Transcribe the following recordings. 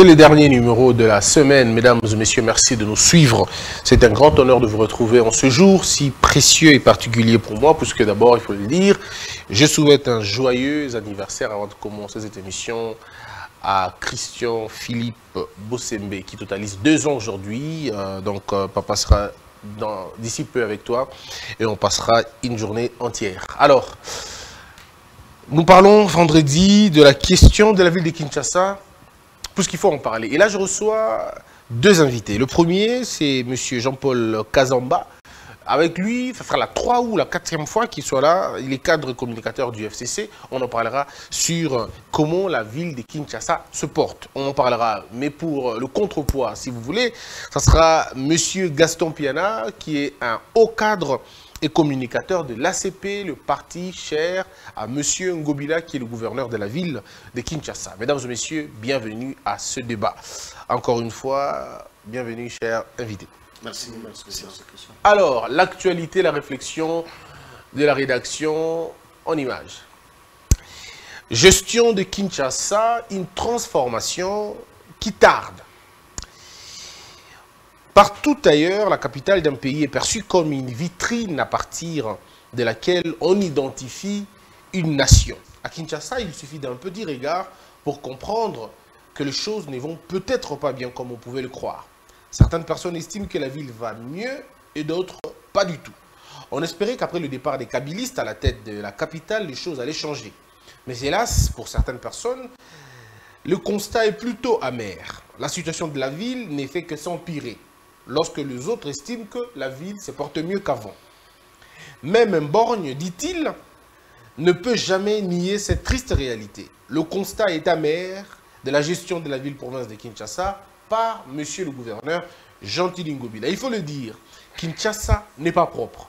C'est le dernier numéro de la semaine. Mesdames et messieurs, merci de nous suivre. C'est un grand honneur de vous retrouver en ce jour si précieux et particulier pour moi, puisque d'abord, il faut le dire, je souhaite un joyeux anniversaire avant de commencer cette émission à Christian Philippe Bossembe, qui totalise deux ans aujourd'hui. Euh, donc, euh, papa sera d'ici peu avec toi et on passera une journée entière. Alors, nous parlons vendredi de la question de la ville de Kinshasa, qu'il faut en parler. Et là, je reçois deux invités. Le premier, c'est M. Jean-Paul Kazamba. Avec lui, ce sera la trois ou la quatrième fois qu'il soit là. Il est cadre communicateur du FCC. On en parlera sur comment la ville de Kinshasa se porte. On en parlera. Mais pour le contrepoids, si vous voulez, ce sera M. Gaston Piana, qui est un haut cadre et communicateur de l'ACP, le parti cher à M. Ngobila, qui est le gouverneur de la ville de Kinshasa. Mesdames et messieurs, bienvenue à ce débat. Encore une fois, bienvenue, chers invités. Merci. Merci. Alors, l'actualité, la réflexion de la rédaction en images. Gestion de Kinshasa, une transformation qui tarde. Partout ailleurs, la capitale d'un pays est perçue comme une vitrine à partir de laquelle on identifie une nation. À Kinshasa, il suffit d'un petit regard pour comprendre que les choses ne vont peut-être pas bien comme on pouvait le croire. Certaines personnes estiment que la ville va mieux et d'autres pas du tout. On espérait qu'après le départ des kabylistes à la tête de la capitale, les choses allaient changer. Mais hélas, pour certaines personnes, le constat est plutôt amer. La situation de la ville n'est fait que s'empirer lorsque les autres estiment que la ville se porte mieux qu'avant. Même un borgne, dit-il, ne peut jamais nier cette triste réalité. Le constat est amer de la gestion de la ville-province de Kinshasa par monsieur le gouverneur Jean Ngobila. Il faut le dire, Kinshasa n'est pas propre.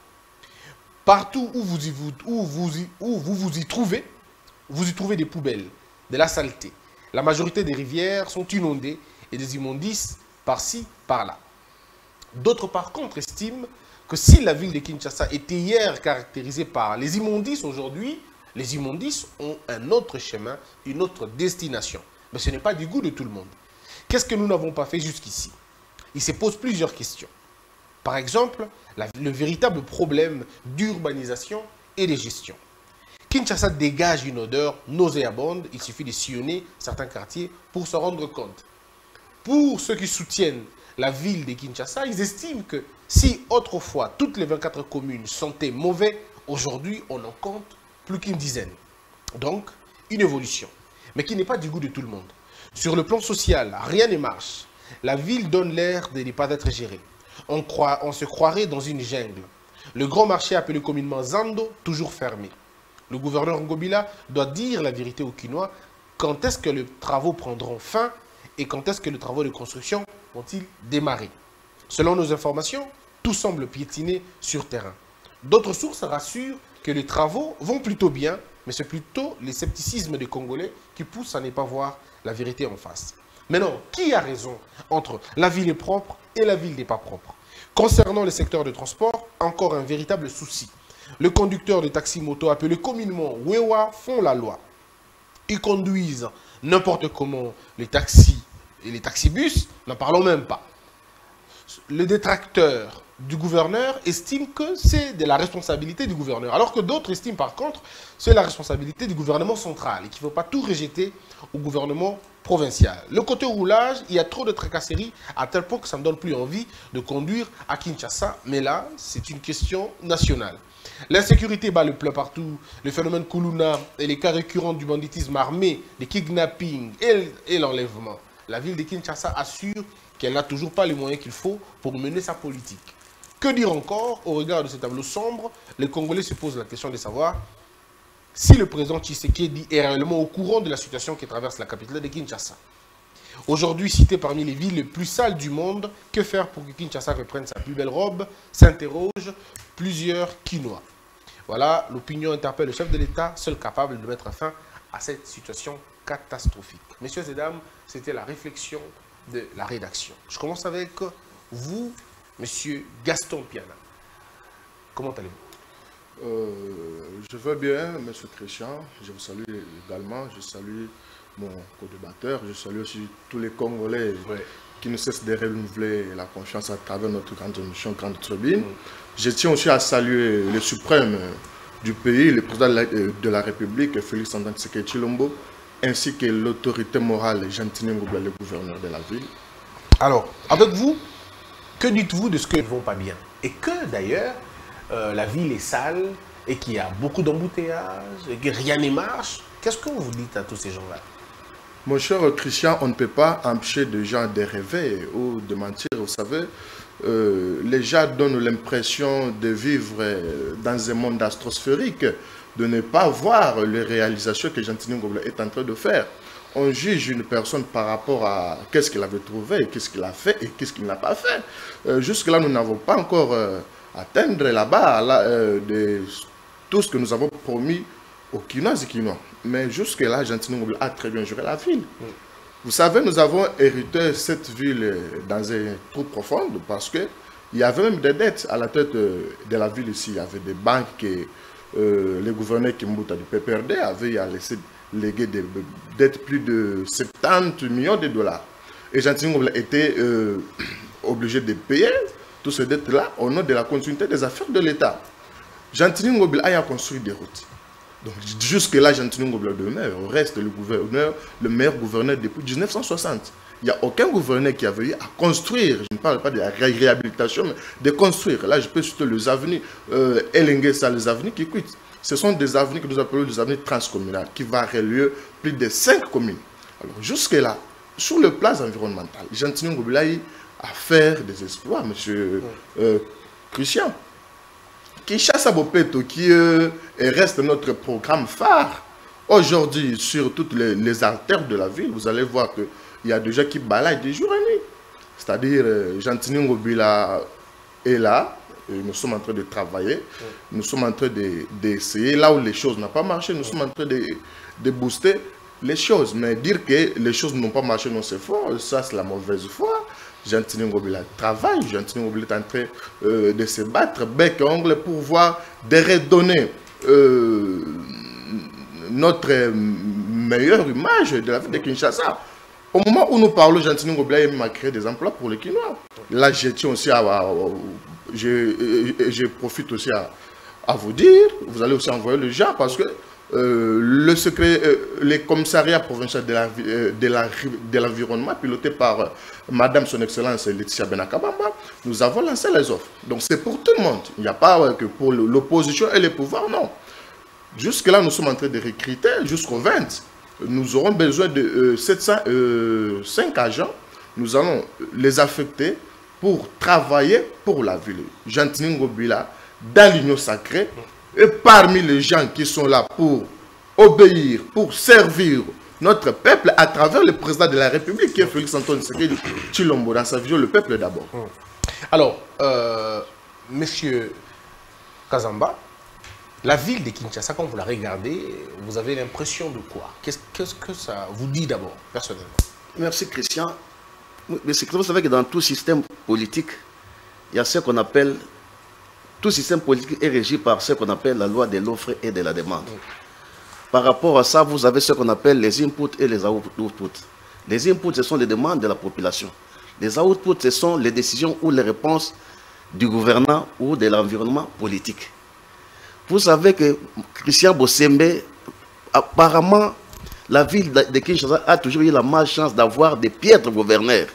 Partout où vous, vous où vous vous y trouvez, vous y trouvez des poubelles, de la saleté. La majorité des rivières sont inondées et des immondices par-ci, par-là. D'autres, par contre, estiment que si la ville de Kinshasa était hier caractérisée par les immondices, aujourd'hui, les immondices ont un autre chemin, une autre destination. Mais ce n'est pas du goût de tout le monde. Qu'est-ce que nous n'avons pas fait jusqu'ici? Il se pose plusieurs questions. Par exemple, le véritable problème d'urbanisation et de gestion. Kinshasa dégage une odeur nauséabonde, il suffit de sillonner certains quartiers pour se rendre compte. Pour ceux qui soutiennent la ville de Kinshasa, ils estiment que si autrefois toutes les 24 communes sentaient mauvais, aujourd'hui on en compte plus qu'une dizaine. Donc, une évolution, mais qui n'est pas du goût de tout le monde. Sur le plan social, rien ne marche. La ville donne l'air de ne pas être gérée. On, croit, on se croirait dans une jungle. Le grand marché appelé communément Zando, toujours fermé. Le gouverneur Ngobila doit dire la vérité aux Quinois quand est-ce que les travaux prendront fin et quand est-ce que les travaux de construction vont-ils démarrer? Selon nos informations, tout semble piétiner sur terrain. D'autres sources rassurent que les travaux vont plutôt bien, mais c'est plutôt les scepticismes des Congolais qui poussent à ne pas voir la vérité en face. Maintenant, qui a raison entre la ville est propre et la ville n'est pas propre Concernant le secteur de transport, encore un véritable souci. Le conducteur de taxi-moto appelé communément Wewa font la loi. Ils conduisent n'importe comment les taxis et les taxibus, n'en parlons même pas. Le détracteur du gouverneur estime que c'est de la responsabilité du gouverneur, alors que d'autres estiment par contre c'est la responsabilité du gouvernement central et qu'il ne faut pas tout rejeter au gouvernement provincial. Le côté roulage, il y a trop de tracasseries à tel point que ça ne donne plus envie de conduire à Kinshasa, mais là, c'est une question nationale. L'insécurité bat le plein partout, le phénomène Kuluna et les cas récurrents du banditisme armé, des kidnappings et l'enlèvement la ville de Kinshasa assure qu'elle n'a toujours pas les moyens qu'il faut pour mener sa politique. Que dire encore Au regard de ce tableau sombre, les Congolais se posent la question de savoir si le président Tshisekedi est réellement au courant de la situation qui traverse la capitale de Kinshasa. Aujourd'hui cité parmi les villes les plus sales du monde, que faire pour que Kinshasa reprenne sa plus belle robe? S'interrogent plusieurs Quinois. Voilà, l'opinion interpelle le chef de l'État, seul capable de mettre fin à cette situation catastrophique. Messieurs et dames, c'était la réflexion de la rédaction. Je commence avec vous, Monsieur Gaston Piana. Comment allez-vous? Euh, Je vais bien, Monsieur Christian. Je vous salue également. Je salue mon co-débatteur. Je salue aussi tous les Congolais qui ne cessent de renouveler la confiance à travers notre grande émission, Grande Tribune. Je tiens aussi à saluer le suprême du pays, le président de la, République, Félix Antoine Chilombo, ainsi que l'autorité morale, Gentine Ngoubla, le gouverneur de la ville. Alors, avec vous, que dites-vous de ce que ne vont pas bien? Et que d'ailleurs, euh, la ville est sale et qu'il y a beaucoup d'embouteillages et que rien ne marche? Qu'est-ce que vous dites à tous ces gens-là? Mon cher Christian, on ne peut pas empêcher des gens de rêver ou de mentir. Vous savez, euh, les gens donnent l'impression de vivre euh, dans un monde astrosphérique, de ne pas voir les réalisations que Gentini Ngobla est en train de faire. On juge une personne par rapport à qu'est-ce qu'il avait trouvé, qu'est-ce qu'il a fait et qu'est-ce qu'il n'a pas fait. Euh, jusque-là, nous n'avons pas encore atteindre là-bas de tout ce que nous avons promis aux Kinois et Kinois. Mais jusque-là, Gentini a très bien géré la ville. Vous savez, nous avons hérité cette ville dans un trou profond parce qu'il y avait même des dettes à la tête de la ville ici. Il y avait des banques que euh, le gouverneur Kimbuta du PPRD avait laissé léguer des dettes plus de 70 millions de dollars. Et Gentini était euh, obligé de payer toutes ces dettes-là au nom de la continuité des affaires de l'État. Gentini Ngobil a construit des routes. Donc jusque-là, Gentini Ngobil reste le gouverneur, le meilleur gouverneur depuis 1960. Il n'y a aucun gouverneur qui a venu à construire, parle pas de la réhabilitation, mais de construire. Là, je peux citer les avenues, euh, ça, les avenues qui quittent. Ce sont des avenues que nous appelons des avenues transcommunales, qui vont relier plus de cinq communes. Alors jusque-là, sur le plan environnemental, Gentini Ngobil à faire des exploits, monsieur euh, Christian. Kinshasa Bopeto, qui euh, reste notre programme phare, aujourd'hui, sur toutes les, artères de la ville, vous allez voir qu'il y a des gens qui balayent des jours et nuit. C'est-à-dire, euh, Gentini Ngobila est là, et nous sommes en train de travailler, nous sommes en train d'essayer, là où les choses n'ont pas marché, nous sommes en train de, de booster les choses. Mais dire que les choses n'ont pas marché, non, c'est faux, ça c'est la mauvaise foi. Gentini Ngobila travaille, Gentini Ngobila est en train euh, de se battre bec et ongle pour voir de redonner euh, notre meilleure image de la ville de Kinshasa. Au moment où nous parlons, Gentini Ngobila m'a créé des emplois pour les Kinois. Là, je tiens aussi à, je, je, profite aussi à, vous dire, vous allez aussi envoyer le gens parce que euh, le secret, euh, les commissariats provinciaux de l'environnement, piloté par Madame Son Excellence Laetitia Benakabamba, nous avons lancé les offres. Donc c'est pour tout le monde. Il n'y a pas que pour l'opposition et les pouvoirs, non. Jusque-là, nous sommes en train de recruter jusqu'au 20. Nous aurons besoin de 705 euh, agents. Nous allons les affecter pour travailler pour la ville. Ngobila, dans l'union sacrée, et parmi les gens qui sont là pour obéir, pour servir notre peuple à travers le président de la République, qui est Félix Antoine Chilombo, dans sa vision, le peuple d'abord. Hum. Alors, euh, monsieur Kazamba, la ville de Kinshasa, quand vous la regardez, vous avez l'impression de quoi? Qu'est-ce que ça vous dit d'abord, personnellement? Merci Christian. Mais c'est que vous savez que dans tout système politique, il y a ce qu'on appelle tout système politique est régi par ce qu'on appelle la loi de l'offre et de la demande. Par rapport à ça, vous avez ce qu'on appelle les inputs et les outputs. Les inputs, ce sont les demandes de la population. Les outputs, ce sont les décisions ou les réponses du gouvernement ou de l'environnement politique. Vous savez que Christian Bossembe, apparemment, la ville de Kinshasa a toujours eu la malchance d'avoir des piètres gouverneurs.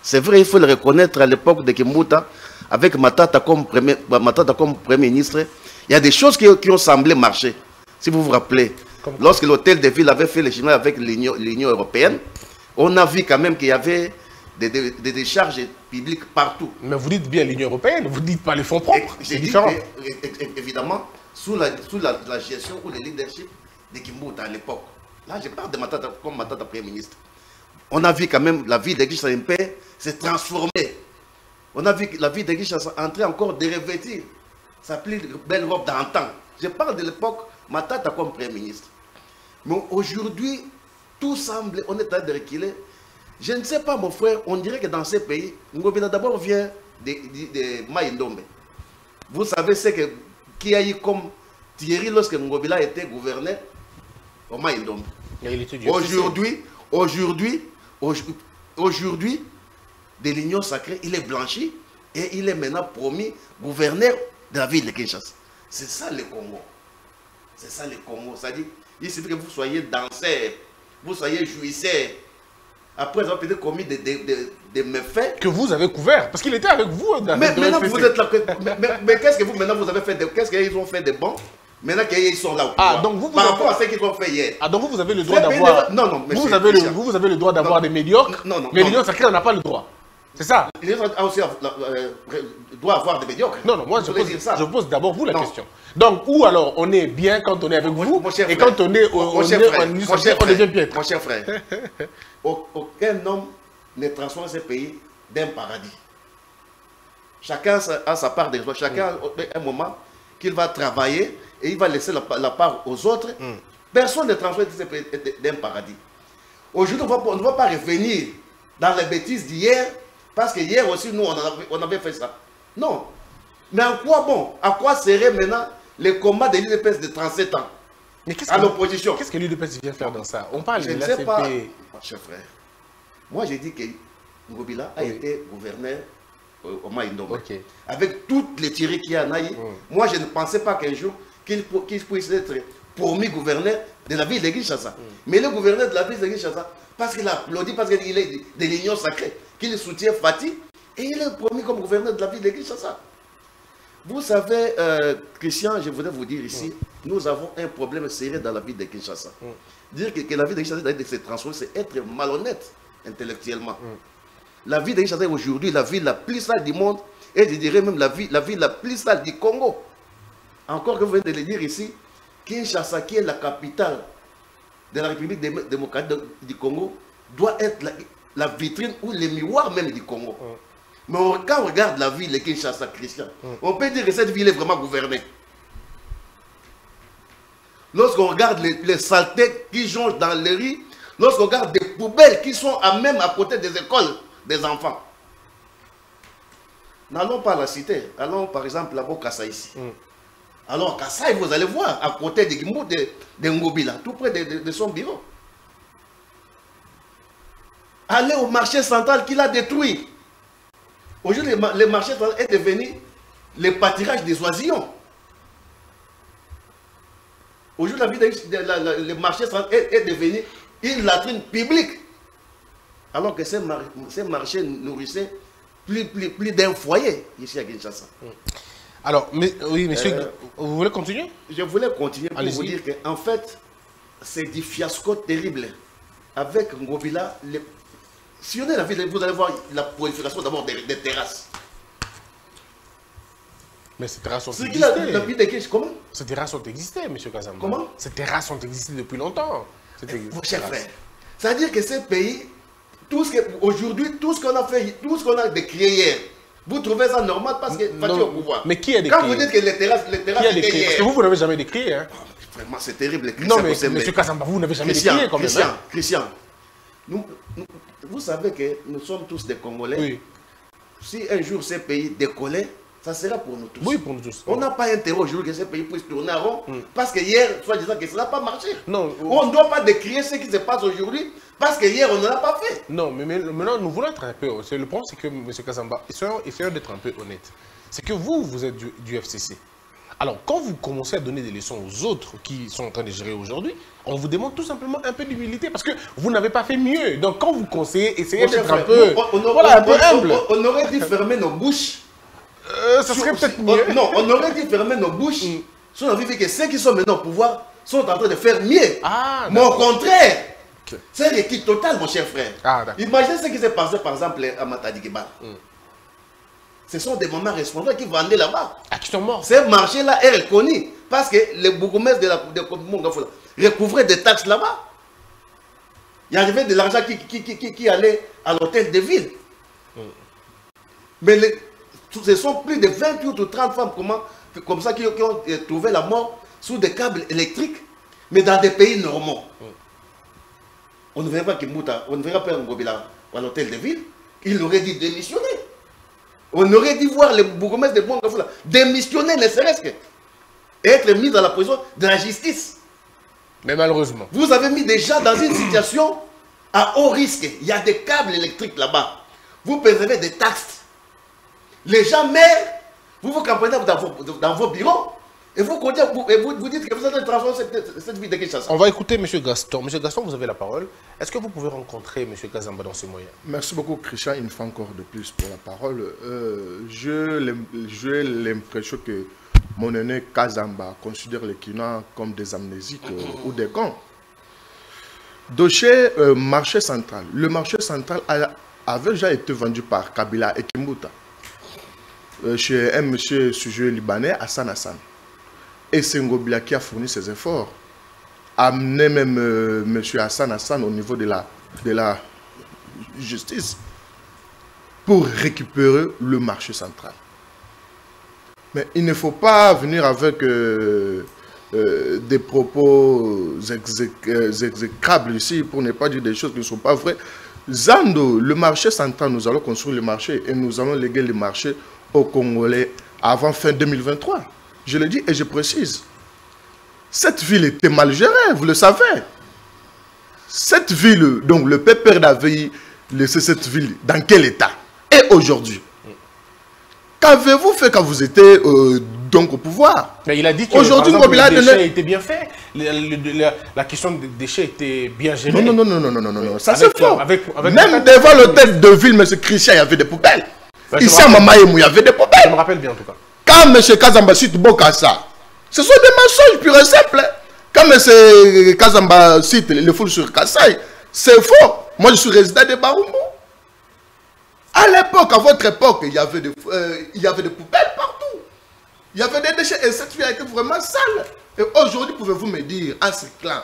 C'est vrai, il faut le reconnaître à l'époque de Kimbuta, avec Matata comme premier, Matata comme premier ministre, il y a des choses qui, ont semblé marcher. Si vous vous rappelez, lorsque l'hôtel de ville avait fait le chemin avec l'Union européenne, on a vu quand même qu'il y avait des, décharges publiques partout. Mais vous dites bien l'Union européenne, vous ne dites pas les fonds propres, c'est différent. évidemment, sous, la, sous la, gestion ou le leadership de Kimbuta à l'époque. Là, je parle de Matata comme Matata Premier ministre. On a vu quand même la vie de MP s'est transformée on a vu que la vie de Kinshasa entrer encore de revêtir sa plus belle robe d'antan. Je parle de l'époque Matata comme Premier ministre. Mais aujourd'hui, tout semble, on est en train de reculer. Je ne sais pas, mon frère, on dirait que dans ces pays, Ngobina d'abord vient de, de, Maïndombe. Vous savez ce que, qui a eu comme Thierry lorsque Ngobila était gouverneur? Au Maïndombe. Aujourd'hui, aujourd'hui, aujourd'hui, de l'Union sacrée, il est blanchi et il est maintenant promis gouverneur de la ville de Kinshasa. C'est ça le Congo. C'est ça le Congo. C'est-à-dire, il suffit que vous soyez danseur, vous soyez jouisseur. Après avoir peut-être commis des, des, des, méfaits. Que vous avez couvert. Parce qu'il était avec vous. Dans mais maintenant, vous êtes là. Mais, mais, qu'est-ce que vous, maintenant, vous avez fait Qu'est-ce qu'ils ont fait de bon? Maintenant qu'ils sont là au Ah, donc vous, Par rapport à ce qu'ils ont fait hier. Ah, donc vous, vous avez le droit d'avoir. Non, non, vous, vous, avez le, vous, vous avez le droit d'avoir des médiocres. Non, non. Mais l'Union sacrée, on n'a pas le droit. C'est ça Les autres aussi euh, doivent avoir des médiocres. Non, non, moi je pose, je pose d'abord vous la question. Donc, où alors on est bien quand on est avec vous et quand on est, au, on, est frère, on, devient piètre Mon cher frère, aucun homme ne transforme ce pays d'un paradis. Chacun a sa part de joie, chacun a un moment qu'il va travailler et il va laisser la, part aux autres. Mm. Personne ne transforme ce pays d'un paradis. Aujourd'hui, on ne va pas revenir dans les bêtises d'hier parce que hier aussi, nous, on avait, fait ça. Non. Mais à quoi bon À quoi serait maintenant le combat de l'UDPS de 37 ans? Mais à l'opposition Qu'est-ce que l'UDPS vient faire dans ça? On parle Je de ne sais pas, cher frère. Moi, j'ai dit que Ngobila a été gouverneur au Maïndombe. Avec toutes les tirées qu'il y a en Aïe, moi, je ne pensais pas qu'un jour qu'il puisse être promis gouverneur de la ville de Kinshasa. Mm. Mais le gouverneur de la ville de Kinshasa, parce qu'il a applaudi, parce qu'il est de l'Union sacrée, qu'il soutient Fatih, et il est promis comme gouverneur de la ville de Kinshasa. Vous savez, euh, Christian, je voudrais vous dire ici, nous avons un problème sérieux dans la ville de Kinshasa. Dire que, la ville de Kinshasa se transformer, c'est être malhonnête intellectuellement. La ville de Kinshasa est aujourd'hui la ville la plus sale du monde, et je dirais même la ville la, ville la plus sale du Congo. Encore que vous venez de le dire ici, Kinshasa, qui est la capitale de la République démocratique du Congo, doit être la, vitrine ou le miroir même du Congo. Mais quand on regarde la ville de Kinshasa, Christian, on peut dire que cette ville est vraiment gouvernée. Lorsqu'on regarde les, saletés qui jonchent dans les rues, lorsqu'on regarde des poubelles qui sont à même à côté des écoles des enfants. N'allons pas à la cité, allons par exemple à Bokassa ici. Alors, Kassai, vous allez voir, à côté de Gimbo, de, de Ngobila, tout près de, son bureau. Allez au marché central qu'il a détruit. Aujourd'hui, le marché est devenu le pâturage des oisillons. Aujourd'hui, le marché est, devenu une latrine publique. Alors que ces, marchés nourrissaient plus, plus, plus d'un foyer ici à Kinshasa. Mm. Alors, mais, oui, monsieur, euh, vous voulez continuer? Je voulais continuer pour vous dire qu'en fait, c'est du fiasco terrible. Avec Ngobila, si on est la ville, vous allez voir la prolifération d'abord des, terrasses. Mais ces terrasses ont existé. comment Ces terrasses ont existé, M. Kazamba. Comment Ces terrasses ont existé depuis longtemps. Mon cher frère, c'est-à-dire que ces pays, aujourd'hui, tout ce qu'on a fait, tout ce qu'on a décrié hier, vous trouvez ça normal parce que Fatih au pouvoir. Mais qui a décrié Quand vous dites que les terrasses, les terrasses qui a décrié Parce que vous, vous n'avez jamais décrié. Hein. Vraiment, c'est terrible. Non, mais M. Kassamba, vous n'avez jamais Christian, décrié. Comme Christian. Christian, nous, vous savez que nous sommes tous des Congolais. Oui. Si un jour ces pays décollaient, ça sera pour nous tous. Oui, pour nous tous. On n'a pas intérêt aujourd'hui que ces pays puissent tourner en rond, hmm. parce que hier, soit disant que ça n'a pas marché. Non. On ne doit pas décrire ce qui se passe aujourd'hui, parce que hier, on ne l'a pas fait. Non, mais, maintenant, nous voulons être un peu... Le problème, c'est que, M. Kazamba, essayons, d'être un peu honnête. C'est que vous, vous êtes du, FCC. Alors, quand vous commencez à donner des leçons aux autres qui sont en train de gérer aujourd'hui, on vous demande tout simplement un peu d'humilité parce que vous n'avez pas fait mieux. Donc, quand vous conseillez, essayez d'être un peu, voilà, un peu humble. On, aurait dû fermer nos bouches euh, ça serait peut-être mieux. non, on aurait dû fermer nos bouches mm. si on avait que ceux qui sont maintenant au pouvoir sont en train de faire mieux. Ah, Mais au contraire, c'est l'équipe totale, mon cher frère. Ah, Imaginez ce qui s'est passé, par exemple, à Matadi mm. Ce sont des mamans responsables qui vendaient là-bas. Ah, qui sont morts. Ce marché-là est reconnu parce que les bourgmestres de la de recouvraient des taxes là-bas. Il y avait de l'argent qui, qui, qui, qui, allait à l'hôtel de ville. Mm. Mais les, ce sont plus de 28 ou 30 femmes comment, comme ça qui, ont euh, trouvé la mort sous des câbles électriques, mais dans des pays normaux. On ne verra pas Kimbuta, on ne verra pas Ngobila à l'hôtel de ville. Il aurait dit démissionner. On aurait dû voir les bourgmestres de démissionner, ne serait-ce que. être mis dans la prison de la justice. Mais malheureusement. Vous avez mis des gens dans une situation à haut risque. Il y a des câbles électriques là-bas. Vous préservez des taxes. Les gens meurent. Vous vous comprenez dans vos, dans vos bureaux. Et vous, vous, vous, vous dites que vous allez transformer cette, cette vie de Kinshasa. On va écouter M. Gaston. M. Gaston, vous avez la parole. Est-ce que vous pouvez rencontrer M. Kazamba dans ces moyens Merci beaucoup, Christian. Une fois encore de plus pour la parole. Euh, J'ai l'impression que mon aîné Kazamba considère les Kinois comme des amnésiques euh, ou des cons. Dossier euh, marché central. Le marché central avait déjà été vendu par Kabila et Kimbuta euh, chez un monsieur sujet libanais, Hassan Hassan. Et c'est Ngobila qui a fourni ses efforts. Amener même euh, M. Hassan Hassan au niveau de la, de la justice pour récupérer le marché central. Mais il ne faut pas venir avec euh, euh, des propos exécrables ici pour ne pas dire des choses qui ne sont pas vraies. Zando, le marché central, nous allons construire le marché et nous allons léguer le marché aux Congolais avant fin 2023. Je le dis et je précise. Cette ville était mal gérée, vous le savez. Cette ville, donc le pépère d'avait laissé cette ville dans quel état? Et aujourd'hui? Qu'avez-vous fait quand vous étiez euh, donc au pouvoir? Mais il a dit que aujourd'hui, les déchets étaient bien faits. La, question des déchets était bien gérée. Non, non, non, non, non, non, non, ça c'est faux. Même devant l'hôtel de ville, M. Christian, il y avait des poubelles. Ici à Mamaïmou, il y avait des poubelles. Je me rappelle bien en tout cas. Quand M. Kazamba cite Bokassa, ce sont des mensonges purs et simples. Hein. Quand M. Kazamba cite le foule sur Kassai, c'est faux. Moi, je suis résident de Barumbo. À l'époque, à votre époque, il y, avait des, euh, il y avait des poubelles partout. Il y avait des déchets et cette ville a été vraiment sale. Et aujourd'hui, pouvez-vous me dire, en ce clan,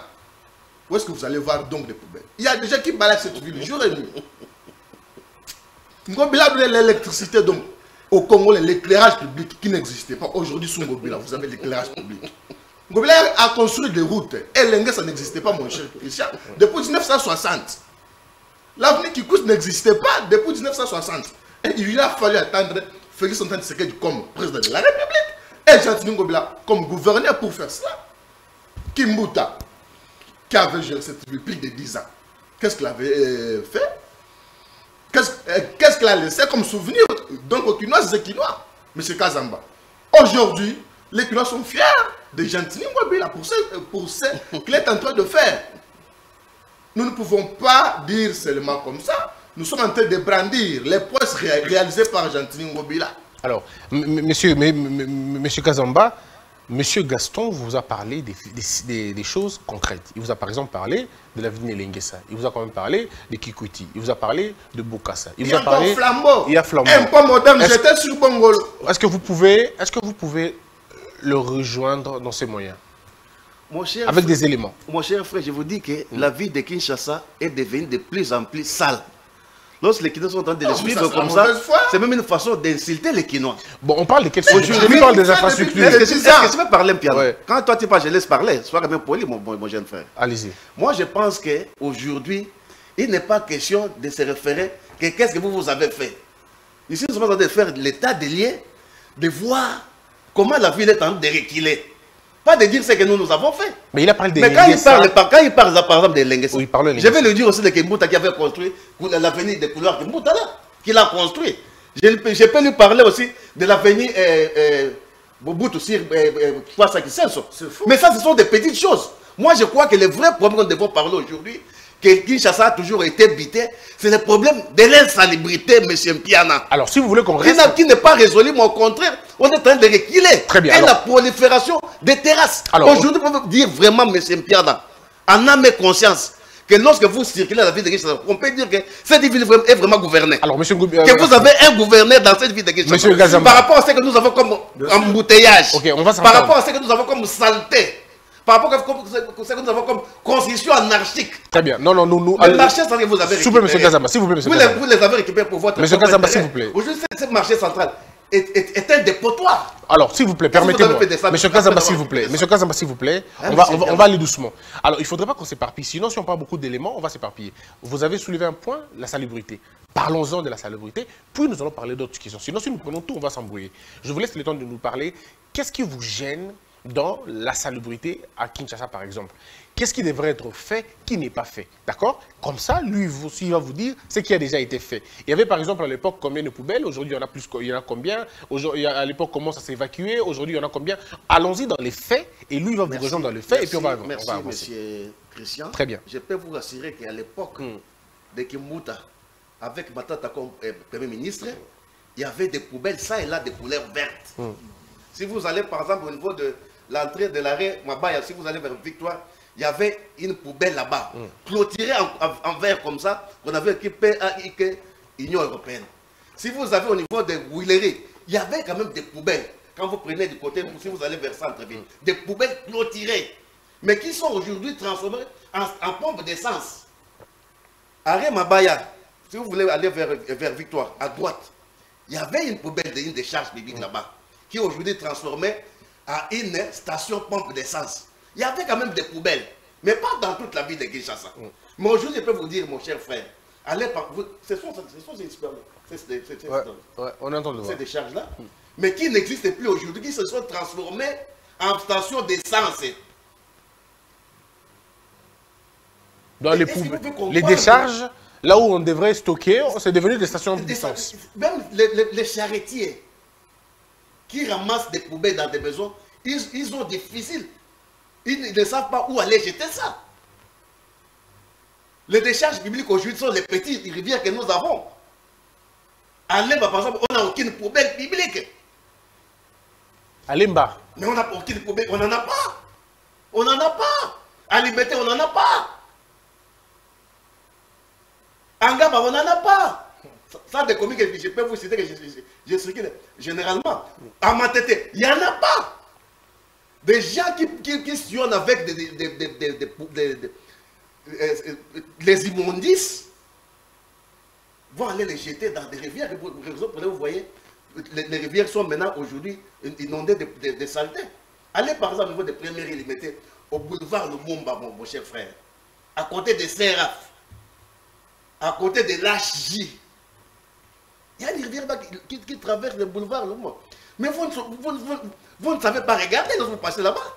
où est-ce que vous allez voir donc des poubelles? Il y a des gens qui balayent cette ville jour et nuit. Ngobila l'électricité donc au Congo l'éclairage public qui n'existait pas. Aujourd'hui sous Ngobila vous avez l'éclairage public. Ngobila a construit des routes. Et l'Engue ça n'existait pas mon cher Christian depuis 1960. L'avenir qui coûte n'existait pas depuis 1960. Et il a fallu attendre Félix Antoine Tshisekedi comme président de la République et Jean Ngobila comme gouverneur pour faire cela. Kimbuta qui avait géré cette ville plus de 10 ans. Qu'est-ce qu'il avait euh, fait? Qu'il a laissé comme souvenir Donc aux Kinois, c'est Kinois, M. Kazamba. Aujourd'hui, les Kinois sont fiers de Gentini Mwabila pour ce, qu'il est en train de faire. Nous ne pouvons pas dire seulement comme ça. Nous sommes en train de brandir les prouesses réalisées par Gentini Mwabila. Alors, monsieur, monsieur Kazamba, Monsieur Gaston vous a parlé des, choses concrètes. Il vous a par exemple parlé de l'avenir Lenguessa. Il vous a quand même parlé de Kikuiti. Il vous a parlé de Bokassa. Il, vous a parlé. Flambeau. Il y a Flambeau. Un peu moderne, j'étais sur Bongolo. Est-ce que vous pouvez, est-ce que vous pouvez le rejoindre dans ces moyens? Mon cher Avec des éléments. Mon cher frère, je vous dis que la vie de Kinshasa est devenue de plus en plus sale. Lorsque les Kinois sont en train de les suivre comme ça, c'est même une façon d'insulter les Kinois. Bon, on parle de quel sujet Je parle des infrastructures. Est-ce que tu veux parler, Pierre? Ouais. Quand toi tu parles, je laisse parler. Sois quand même poli, mon, mon, jeune frère. Allez-y. Moi, je pense qu'aujourd'hui, il n'est pas question de se référer que qu'est-ce que vous, vous avez fait. Ici, nous sommes en train de faire l'état des liens, de voir comment la ville est en train de reculer. Pas de dire ce que nous, nous avons fait. Mais il a parlé de Mais quand il, parle, quand il parle, par exemple, des Lengues, oui, je vais le dire aussi de Kimbuta qui avait construit l'avenir des couleurs Kimbuta là, qu'il a construit. Je, je, peux lui parler aussi de l'avenir euh, euh, Bobutu sur euh, Mais ça, ce sont des petites choses. Moi, je crois que le vrai problème dont nous devons parler aujourd'hui, que Kinshasa a toujours été bité, c'est le problème de l'insalubrité, M. Piana. Alors, si vous voulez qu'on reste... Qui n'est pas résolu, mais au contraire, on est en train de reculer. Très bien. Et la prolifération des terrasses. Aujourd'hui, vous dire vraiment, M. Piana, en âme et conscience, que lorsque vous circulez dans la ville de Kinshasa, on peut dire que cette ville est vraiment gouvernée. Alors, monsieur euh, Que vous avez un gouverneur dans cette ville de Kinshasa. Monsieur Par rapport à ce que nous avons comme embouteillage. on va par rapport à ce que nous avons comme saleté par rapport à ce que nous avons comme constitution anarchique. Très bien. Non, non, nous. nous le marché central que vous avez récupéré. S'il vous plaît, M. Gazamba, s'il vous plaît, M. Vous, vous les avez récupérés pour votre. M. Gazamba, s'il vous plaît. Aujourd'hui, ce marché central est, est, est, un dépotoir. Alors, s'il vous plaît, permettez-moi. M. Kazamba, s'il vous plaît. M. Kazamba, s'il vous plaît. On va, on, va, aller doucement. Alors, il ne faudrait pas qu'on s'éparpille. Sinon, si on parle beaucoup d'éléments, on va s'éparpiller. Vous avez soulevé un point, la salubrité. Parlons-en de la salubrité, puis nous allons parler d'autres questions. Sinon, si nous prenons tout, on va s'embrouiller. Je vous laisse le temps de nous parler. Qu'est-ce qui vous gêne dans la salubrité à Kinshasa, par exemple. Qu'est-ce qui devrait être fait, qui n'est pas fait? D'accord? Comme ça, lui aussi, il va vous dire ce qui a déjà été fait. Il y avait, par exemple, à l'époque, combien de poubelles? Aujourd'hui, il y en a plus, il y en a combien? Aujourd'hui, À l'époque, comment ça évacué Aujourd'hui, il y en a combien? Allons-y dans les faits, et lui, il va vous rejoindre dans les faits, et puis on va, merci, on va monsieur Christian. Très bien. Je peux vous rassurer qu'à l'époque Hmm. de Kimuta, avec Matata comme euh, Premier ministre, il y avait des poubelles, ça et là, des couleurs vertes. Hmm. Si vous allez, par exemple, au niveau de l'entrée de l'arrêt Mabaya, si vous allez vers Victoire, il y avait une poubelle là-bas, Hmm. clôturée en, en- en verre comme ça, qu'on avait équipé à l'Union européenne. Si vous avez au niveau des Willeries, il y avait quand même des poubelles. Quand vous prenez du côté, si vous allez vers centre-ville, des poubelles clôturées, mais qui sont aujourd'hui transformées en, en pompe d'essence. Arrêt Mabaya, si vous voulez aller vers, vers Victoire, à droite, il y avait une poubelle de une décharge publique là-bas, qui est aujourd'hui transformée à une station pompe d'essence. Il y avait quand même des poubelles, mais pas dans toute la ville de Kinshasa. Mais aujourd'hui, je peux vous dire, mon cher frère, allez par vous, ce sont, ce sont ces décharges-là, mais qui n'existent plus aujourd'hui, qui se sont transformées en station d'essence. Dans les poubelles, les décharges, là où on devrait stocker, c'est devenu des stations Des- d'essence. Même les, les- les charretiers qui ramassent des poubelles dans des maisons, ils, ils ont difficile. Ils ne savent pas où aller jeter ça. Les décharges publiques aujourd'hui sont les petites rivières que nous avons. À Lemba, par exemple, on n'a aucune poubelle publique. À Lemba, Mais on n'a aucune poubelle, on n'en a pas. On n'en a pas. À Liberté, on n'en a pas. En Gaba, on n'en a pas. Ça, des comiques, je peux vous citer que je, je, je généralement. À Matete, il n'y en a pas. Des gens qui, qui, avec des, euh, euh, les immondices vont aller les jeter dans des rivières. Vous voyez, les, rivières sont maintenant aujourd'hui inondées de, de- de saletés. Allez par exemple au niveau des premières illimitées, au boulevard Lumumba, mon, mon cher frère, à côté de Seraf, à côté de l'HJ. Il y a une rivière là qui, qui- qui traverse le boulevard Lumumba. Mais vous, ne- vous, vous- ne savez pas regarder lorsque vous passez là-bas.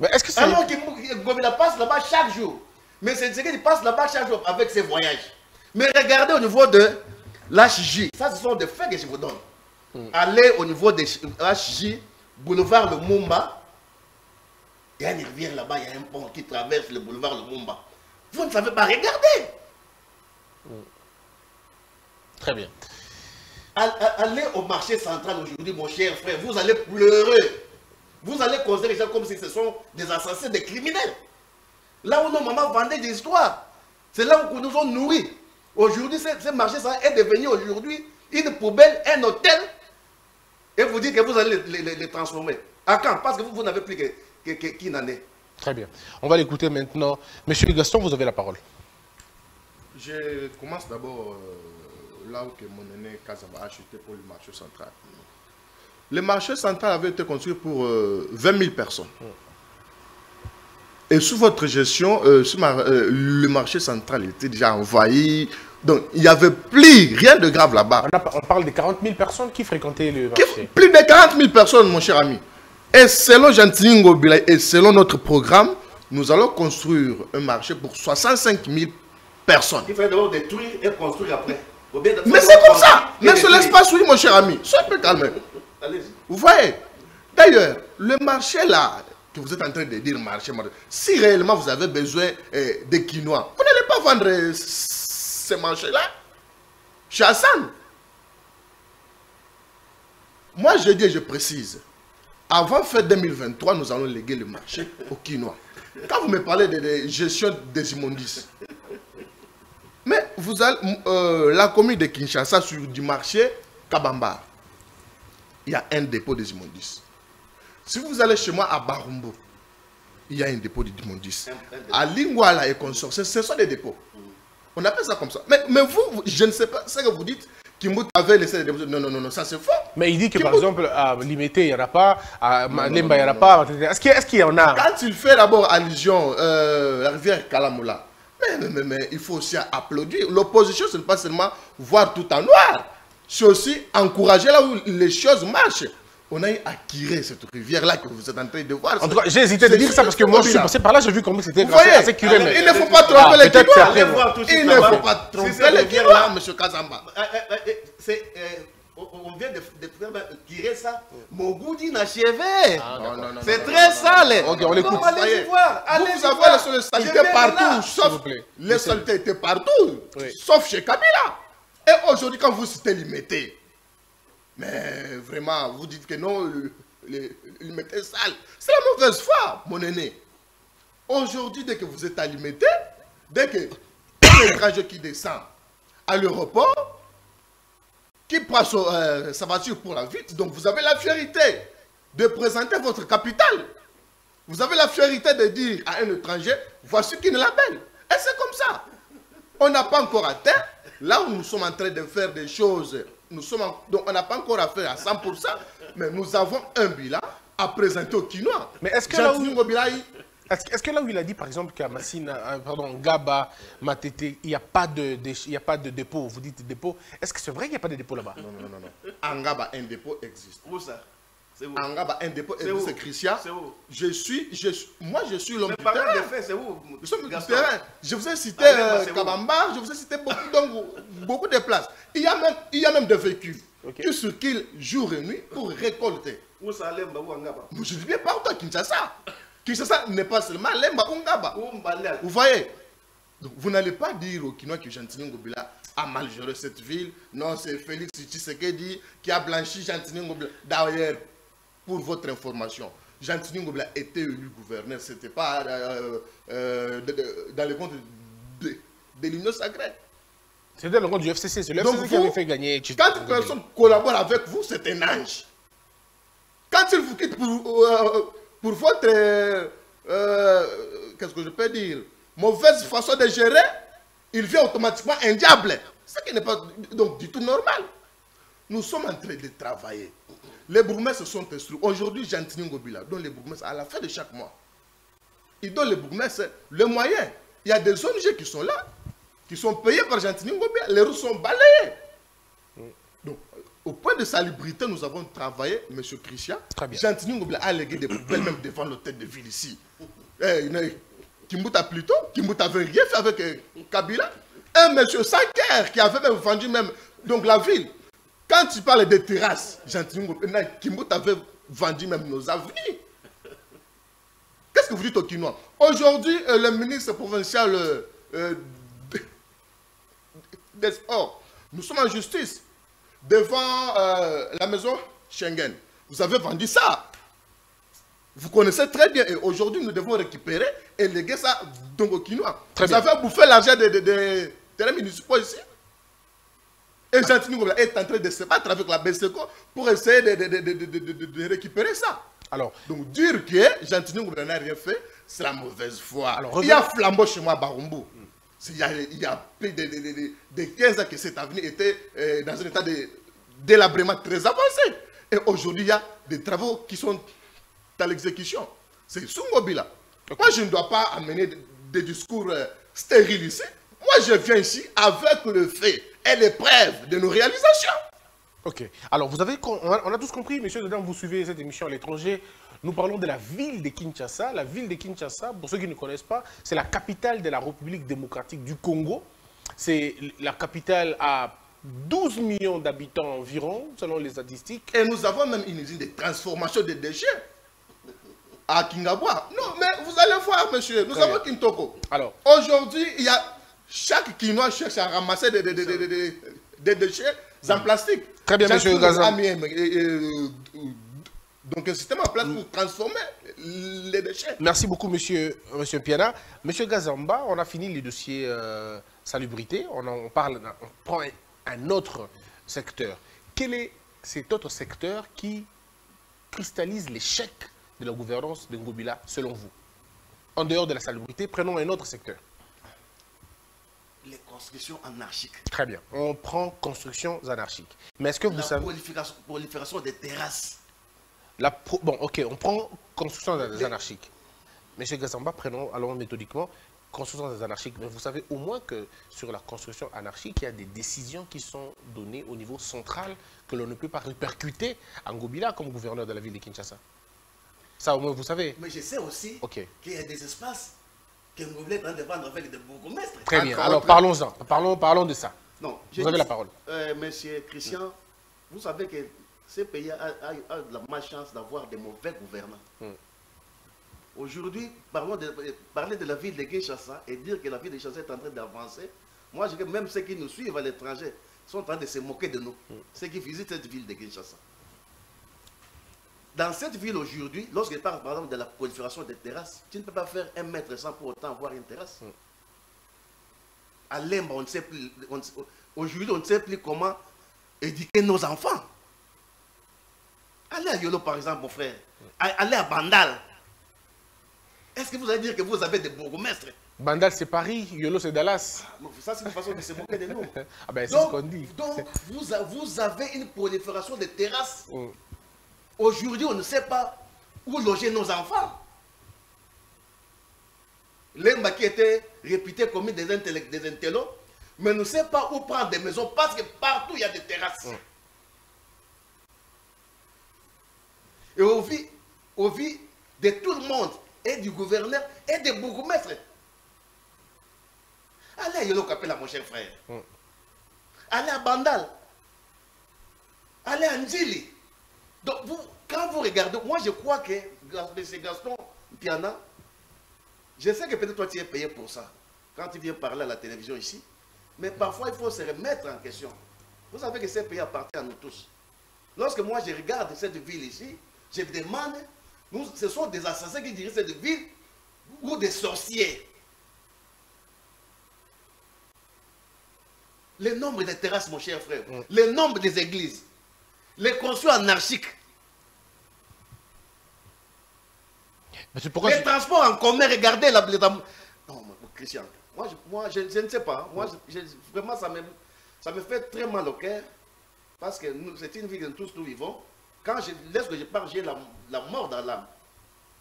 mais est-ce que c'est... Alors que Gomila passe là-bas chaque jour. Mais c'est ce qu'il passe là-bas chaque jour avec ses voyages. Mais regardez au niveau de l'HJ. Ça, ce sont des faits que je vous donne. Allez au niveau de HJ, boulevard Le Mumba. Il y a une rivière là-bas, il y a un pont qui traverse le boulevard Le Mumba. Vous ne savez pas regarder. Très bien. All- all- Allez au marché central aujourd'hui, mon cher frère, vous allez pleurer. Vous allez considérer les gens comme si ce sont des assassins, des criminels. Là où nos mamans vendaient des histoires, c'est là où nous ont nourris. Aujourd'hui, ce, ce marché ça est devenu aujourd'hui une poubelle, un hôtel. Et vous dites que vous allez les, les- les transformer. À quand? Parce que vous, vous n'avez plus que, que, que- qu'une année. Très bien. On va l'écouter maintenant. Monsieur Gaston, vous avez la parole. Je commence d'abord euh, là où que mon aîné Kazama a acheté pour le marché central. Le marché central avait été construit pour euh, 20 000 personnes. Et sous votre gestion, euh, sous ma- euh, le marché central était déjà envahi. Donc, il n'y avait plus rien de grave là-bas. On, parle de 40 000 personnes qui fréquentaient le Qui- marché. Plus de 40 000 personnes, mon cher ami. Et selon Gentilini Ngobila et selon notre programme, nous allons construire un marché pour 65 000 personnes. Il fallait d'abord détruire et construire après. Mais c'est comme ça. Mais sur l'espace, oui, mon cher ami. Sois un peu calme. Vous voyez D'ailleurs, le marché là, que vous êtes en train de dire marché, marché, si réellement vous avez besoin euh, de quinoa, vous n'allez pas vendre ce marché-là chez Hassan. Moi, je dis et je précise, avant fin 2023, nous allons léguer le marché au quinoa. Quand vous me parlez de, de gestion des immondices, vous allez, euh, la commune de Kinshasa sur du marché Kabamba, il y a un dépôt des immondices. Si vous allez chez moi à Barumbo, il y a un dépôt d'immondices. À Lingwala et consorts, ce sont des dépôts. On appelle ça comme ça. Mais, mais vous, je ne sais pas ce que vous dites. Kimbout avait laissé les dépôts. Non, non, non, non, ça c'est faux. Mais il dit que, par exemple, à Limité, il n'y en a pas, à non, Lemba, il n'y en a non, pas. Est-ce qu'il y, est-ce qu'il y en a Quand il fait d'abord allusion euh, la rivière Kalamoula, mais, mais, mais, mais il faut aussi applaudir. L'opposition, ce n'est pas seulement voir tout en noir. C'est aussi encourager là où les choses marchent. on a acquis cette rivière-là que vous êtes en train de voir. En tout cas, j'ai hésité de dire ça parce que moi, je suis passé par là, j'ai vu comment c'était assez, assez curé. Mais... Il ne faut pas tromper les Quinois. Il ne faut pas tromper les Quinois, M. Kazamba. C'est on vient de, de tirer ça. Mon goût inachevé. c'est très sale. Ok, on l'écoute. Allez voir. Allez vous, vous saletés partout, sauf les partout, sauf chez Kabila. Et aujourd'hui, quand vous citez l'imité, mais vraiment, vous dites que non, l'imité est sale. C'est la mauvaise foi, mon aîné. Aujourd'hui, dès que vous êtes alimenté, dès que l'étranger qui descend à l'aéroport, qui passe euh, sa voiture pour la vite. Donc vous avez la fierté de présenter votre capitale. Vous avez la fierté de dire à un étranger, voici qui est la belle. Et c'est comme ça. On n'a pas encore atteint. Là où nous sommes en train de faire des choses, nous sommes donc on n'a pas encore à faire à 100%, mais nous avons un bilan à présenter au Quinois. Mais est-ce que là où... Est-ce que là où il a dit, par exemple, qu'à Massina, euh, pardon, Gaba, Matete, il n'y a, pas de, a pas de dépôt, vous dites dépôt, est-ce que c'est vrai qu'il n'y a pas de dépôt là-bas? Non, non, non, non. En Gaba, un dépôt existe. Où ça? Où? En Gaba, un dépôt existe, c'est Christian. C'est où? je suis, je Moi, je suis l'homme du terrain. c'est où Je suis l'homme du terrain. Je vous ai cité euh, Kabamba, je vous ai cité beaucoup, donc, beaucoup de places. Il y a même, il y a même des véhicules qui circulent jour et nuit pour récolter. Où ça, Lemba, où en Gaba? Je ne viens pas où Kinshasa. Kinshasa n'est pas seulement Lemba Ungaba. Vous voyez Vous n'allez pas dire au Kinois que Gentini Ngobila a mal géré cette ville. Non, c'est Félix Tshisekedi qui a blanchi Gentini Ngobila. D'ailleurs, pour votre information, Gentini Ngobila était élu gouverneur. Ce n'était pas euh, euh, dans le compte de, de l'Union sacrée. C'était dans le compte du FCC. C'est le FCC qui avait fait gagner. Quand une personne collabore avec vous, c'est un ange. Quand il vous quitte pour... Euh, pour votre, euh, euh, qu'est-ce que je peux dire, mauvaise façon de gérer, il vient automatiquement un diable. Ce qui n'est pas donc, du tout normal. Nous sommes en train de travailler. Les bourgmestres sont instruits. Aujourd'hui, Gentini Ngobila donne les bourgmestres à la fin de chaque mois. Il donne les bourgmestres le moyen. Il y a des ONG qui sont là, qui sont payés par Gentini Ngobila. Les routes sont balayées. Au point de salubrité, nous avons travaillé, M. Christian. Très bien. A légué des poubelles même devant l'hôtel de ville ici. Eh, Kimbuta plutôt, Kimbuta avait rien fait avec euh, Kabila. Un M. Sanker qui avait même vendu même donc la ville. Quand tu parles des terrasses, Gentini Ngobila, Kimbuta avait vendu même nos avenues. Qu'est-ce que vous dites au Quinois Aujourd'hui, euh, le ministre provincial euh, des Sports, nous sommes en justice devant euh, la maison Schengen. Vous avez vendu ça. Vous connaissez très bien. Et aujourd'hui, nous devons récupérer et léguer ça donc au Quinois. Très vous avez bouffé l'argent des de, terrains municipaux ici. Et Gentini est en train de se battre avec la BSECO pour essayer de, récupérer ça. Alors, Donc dire que Gentini n'a rien fait, c'est la mauvaise foi. Alors, Il y a flambeau chez moi, Barumbu. Il y a, il y a plus de, de, de, 15 ans que cette avenue était euh, dans un état de délabrement très avancé. Et aujourd'hui, il y a des travaux qui sont à l'exécution. C'est Sungobila. Moi, je ne dois pas amener des discours euh, stériles ici. Moi, je viens ici avec le fait et les preuves de nos réalisations. Ok. Alors, vous avez, on a, on a tous compris, monsieur Dedans, vous suivez cette émission à l'étranger. Nous parlons de la ville de Kinshasa. La ville de Kinshasa, pour ceux qui ne connaissent pas, c'est la capitale de la République démocratique du Congo. C'est la capitale à 12 millions d'habitants environ, selon les statistiques. Et nous avons même une usine de transformation des déchets à Kingabwa. Non, mais vous allez voir, monsieur, nous avons Kintoko. Alors, aujourd'hui, il y a chaque Kinois cherche à ramasser des, des, déchets en plastique. Très bien, monsieur Gazan. Donc un système en place pour transformer les déchets. Merci beaucoup, monsieur, monsieur Piana. Monsieur Gazamba, on a fini les dossiers euh, salubrité. On, en parle, on prend un autre secteur. Quel est cet autre secteur qui cristallise l'échec de la gouvernance de Ngobila, selon vous? En dehors de la salubrité, prenons un autre secteur. Les constructions anarchiques. Très bien. On prend constructions anarchiques. Mais est-ce que vous la savez... Prolifération, prolifération des terrasses Bon, ok, on prend construction anarchique. Monsieur Gassamba, prenons, allons méthodiquement. construction anarchique, mais vous savez au moins que sur la construction anarchique, il y a des décisions qui sont données au niveau central que l'on ne peut pas répercuter en Gobila comme gouverneur de la ville de Kinshasa. Ça, au moins, vous savez. Mais je sais aussi Ok. qu'il y a des espaces que de vendre avec des bourgmestres. Très bien. Alors, parlons-en. Parlons, parlons de ça. Non, Vous avez la parole. Euh, monsieur Christian, vous savez que ce pays a, a- a de la malchance d'avoir des mauvais gouvernants. Mm. Aujourd'hui, euh, parler de la ville de Kinshasa et dire que la ville de Kinshasa est en train d'avancer. Moi, je que même ceux qui nous suivent à l'étranger sont en train de se moquer de nous. Ceux qui visitent cette ville de Kinshasa. Dans cette ville aujourd'hui, lorsque je parle par exemple de la prolifération des terrasses, tu ne peux pas faire un mètre sans pour autant avoir une terrasse. À Lemba, on ne sait plus. Aujourd'hui, on ne sait plus comment éduquer nos enfants. Allez à Yolo, par exemple, mon frère. Allez à Bandal. Est-ce que vous allez dire que vous avez des bourgmestres? Bandal, c'est Paris. Yolo, c'est Dallas. Ça, c'est une façon de se moquer de nous. Ah ben, c'est ce qu'on dit. donc, vous, avez une prolifération de terrasses. Mm. Aujourd'hui, on ne sait pas où loger nos enfants. Lemba qui était réputé comme des, des intellos, mais ne sait pas où prendre des maisons parce que partout il y a des terrasses. Et au vu, au vu de tout le monde, et du gouverneur, et des bourgmestres. Allez à Yolo Kapela, mon cher frère. Mm. Allez à Bandal. Allez à Ndjili. Donc, vous, quand vous regardez, moi je crois que c'est Gaston Piana, je sais que peut-être toi tu es payé pour ça, quand tu viens parler à la télévision ici, mais parfois il faut se remettre en question. Vous savez que ce pays appartient à nous tous. Lorsque moi je regarde cette ville ici, je me demande, nous, ce sont des assassins qui dirigent cette ville ou des sorciers. Le nombre de terrasses, mon cher frère, le nombre des églises, les construits anarchiques, Mais les je- transports en commun, regardez la... Non, Christian, moi, je, moi, je, je ne sais pas. Moi, je- vraiment, ça me, ça me fait très mal au cœur. Parce que c'est une vie que nous tous nous vivons. Quand je laisse que je parle, j'ai la, la mort dans l'âme.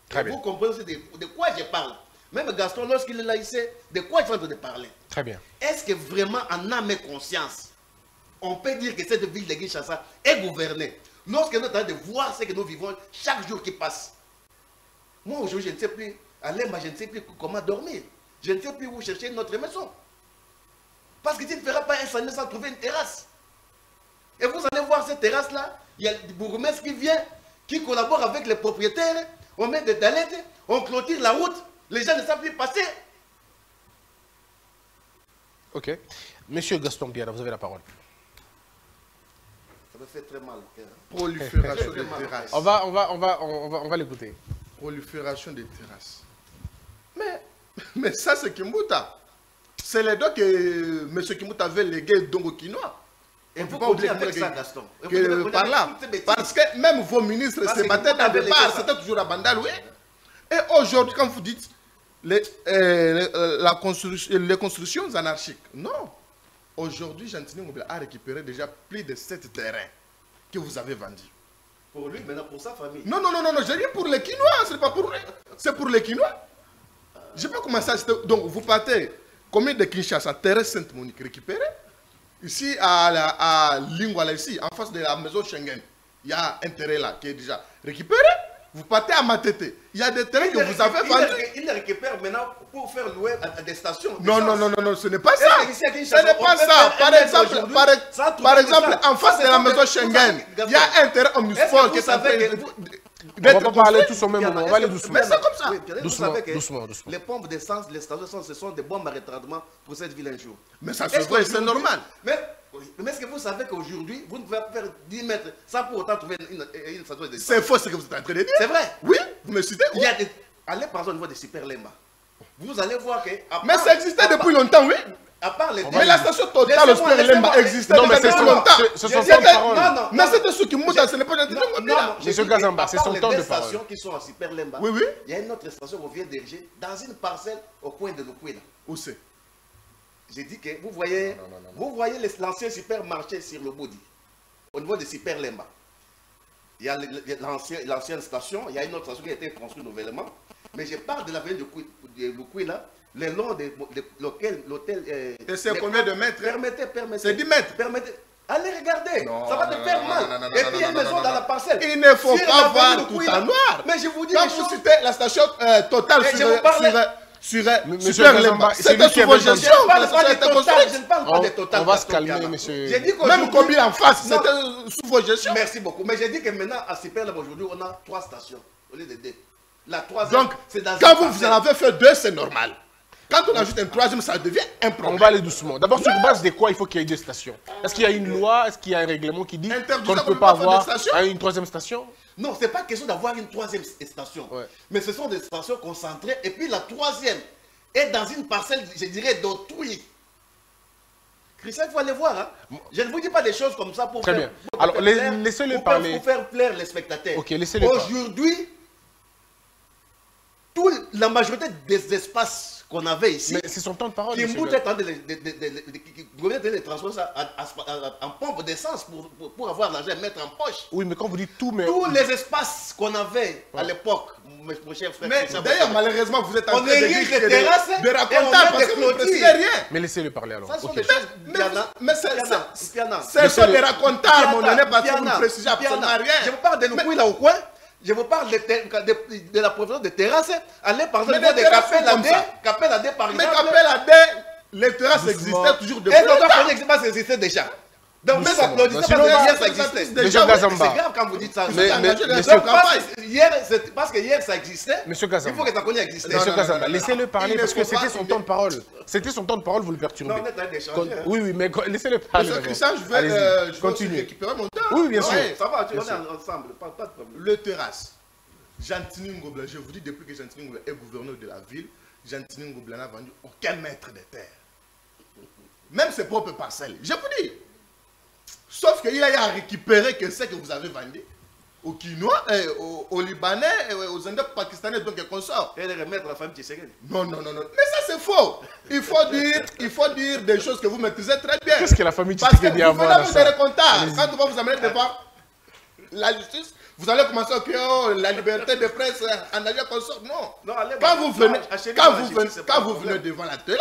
Très Et bien. Vous comprenez de, de quoi je parle. Même Gaston, lorsqu'il est là, il sait de quoi il est en train de parler. Très bien. Est-ce que vraiment, en âme et conscience, on peut dire que cette ville de Kinshasa est gouvernée lorsque nous train de voir ce que nous vivons chaque jour qui passe Moi, aujourd'hui, je ne sais plus, à Lemba, je ne sais plus comment dormir. Je ne sais plus où chercher notre maison. Parce que tu ne feras pas un samedi sans trouver une terrasse. Et vous allez voir cette terrasse-là, il y a du bourgmestre qui vient, qui collabore avec les propriétaires, on met des talettes, on clôture la route, les gens ne savent plus passer. Ok. Monsieur Gaston Biara, vous avez la parole. Ça me fait très mal au cœur. Prolifération des terrasses. On va, on va, on va, on va, on va l'écouter. Prolifération des terrasses. Mais, mais ça, c'est Kimbuta. C'est les deux que M. Kimbuta avait légué donc au Quinois. Et vous pas oublier avec ça, Gaston. Que par là. Parce que même vos ministres se battaient dans le bar, c'était toujours à Bandal, oui. Et aujourd'hui, quand vous dites les, euh, euh, la construction, les constructions anarchiques, non. Aujourd'hui, Gentini Mobile a récupéré déjà plus de 7 terrains que vous avez vendus. Pour lui, maintenant pour sa famille. Non, non, non, non, non, j'ai dit pour les Quinois, c'est pas pour lui. C'est pour les Quinois. Je sais pas comment ça. c'était- Donc, vous partez, combien de Kinshasa, terrain Sainte-Monique récupéré Ici, à, la, à Lingwala, ici, en face de la maison Schengen, il y a un terrain là qui est déjà récupéré. Vous partez à Matete. Il y a des terrains que vous avez vendus. les- Il les récupère maintenant pour faire louer à, à des stations. Non, non, non, non, non, ce n'est pas ça. Ce n'est pas ça. Par exemple, par, par exemple, en face de la maison Schengen, il y a un terrain omnisport qui est On va pas parler tous au même moment. On va aller doucement. Mais c'est comme ça. Oui, vous Doucement, savez que doucement, doucement. Les pompes d'essence, les stations d'essence, ce sont des bombes à retardement pour cette ville un jour. Mais ça se voit, c'est normal? Mais, mais est-ce que vous savez qu'aujourd'hui, vous ne pouvez pas faire 10 mètres sans pour autant trouver une, une, une station d'essence C'est faux ce que vous êtes en train de dire. C'est vrai. Oui, vous me citez. Il y a des... Allez par exemple au niveau des super lemba. Vous allez voir que... Mais ça existait depuis longtemps, oui. À part les... Mais la station totale au Super Lemba existait Non, mais déjà c'est depuis son- longtemps. c'est- c'est son J'ai- temps de j'ai- parole. Non, non, Mais c'était ce qui monte, ce n'est pas gentil. Non, Non, non, non, j'ai Monsieur Gazamba, c'est son temps de parole. stations qui sont à Super Lemba, Oui, oui. il y a une autre station qu'on vient d'ériger dans une parcelle au coin de Lukwila. Où c'est? J'ai dit que vous voyez, Non, non, non, non. vous voyez l'ancien supermarché sur le Boudi, au niveau de Super Lemba. Il y a l'ancienne station, il y a une autre station qui a été construite nouvellement. Mais je parle de de, Kui- de Lukwila le long de de- l'hôtel. l'hôtel, euh, Et c'est les- combien de mètres? Permettez, permettez. C'est 10 mètres. Permettez. Allez regarder, Non, ça va te faire mal. non, non, non, Et puis il y a une maison dans la parcelle. Il ne faut Si pas voir tout en noir. Mais je vous dis Quand les vous citez la station euh, totale sur, sur, sur, c'est c'était sous vos. Je gestions ne parle pas total, je ne parle pas On- des total. on va se calmer, monsieur. J'ai dit Même Kobil en face, c'était sous vos gestions. Merci beaucoup. Mais j'ai dit que maintenant, à Super Lab, aujourd'hui, on a trois stations au lieu de deux. La troisième, Donc, c'est dans quand vous, en avez fait deux, c'est normal. Quand on ajoute un troisième, ça devient un On problème. va aller doucement. D'abord, sur base de quoi il faut qu'il y ait deux stations? Est-ce qu'il y a une loi? Est-ce qu'il y a un règlement qui dit qu'on ne peut on pas avoir des une troisième station? Non, c'est pas question d'avoir une troisième station. Ouais. Mais ce sont des stations concentrées. Et puis la troisième est dans une parcelle, je dirais, d'autrui. Christian, il faut aller voir. hein. Je ne vous dis pas des choses comme ça pour Très faire, bien. pour Alors, laissez-le parler. Pour faire plaire les spectateurs. Ok, laissez-le. Aujourd'hui, la majorité des espaces qu'on avait ici, Mais c'est son temps de parole. est en train de, les- transformer ça en pompe d'essence pour, pour, pour avoir l'argent à mettre en poche. Oui, mais quand vous dites tout, mais. Tous les espaces qu'on avait à l'époque, mon, mon cher frère. Mais Christian d'ailleurs, malheureusement, vous êtes en train de terrasses de, raconter parce que vous ne rien. Mais laissez-le parler alors. Ça sont Ok. des choses. Mais, c'est Piana. ce sont des racontards moment donné parce que vous ne précisez absolument Piana. rien. Je vous parle de Nukui là au coin. Je vous parle de, de, de, de la profession de terrasse. Allez par Mais exemple au des niveau de terrasses Capel. Capel par Mais exemple. à des, les terrasses existaient toujours depuis Et que ça existait déjà. Donc, même applaudissez parce que ça existait. existe Monsieur déjà. C'est grave quand vous dites ça. Mais- mais- hier, parce que hier ça existait. Monsieur Il faut que ça connaisse existait. Monsieur non, laissez-le parler parce que c'était son temps de parole. C'était son temps de parole, vous le perturbez. Non, on est en train d'échanger. Oui, oui, mais laissez-le parler. Monsieur. Christian, je vais, euh, continuez. récupérer mon temps. Oui, bien sûr. Ça va, on est ensemble, pas, pas de problème. Le terrasse. Ngobla, je vous dis depuis que Gentini Ngobla est gouverneur de la ville, Gentini Ngobla n'a vendu aucun mètre de terre. Même ses propres parcelles. Je vous dis. Sauf qu'il a récupérer que ce que vous avez vendu aux Kinois, eh, aux, aux Libanais, et aux Indiens pakistanais, donc et consorts. Et les remettre à la famille Tshisekedi. Non, non, non, non. Mais ça, c'est faux. Il faut dire, il faut dire des choses que vous maîtrisez très bien. Qu'est-ce que la famille Parce que Tshisekedi vous a à voir venez dans vous des comptables. Allez-y. Quand on va vous amener devant la justice, vous allez commencer à dire oh, la liberté de presse euh, en alliant consort. Non. Non, allez, quand vous non, venez, achetez-le quand vous venez, quand vous venez devant la télé,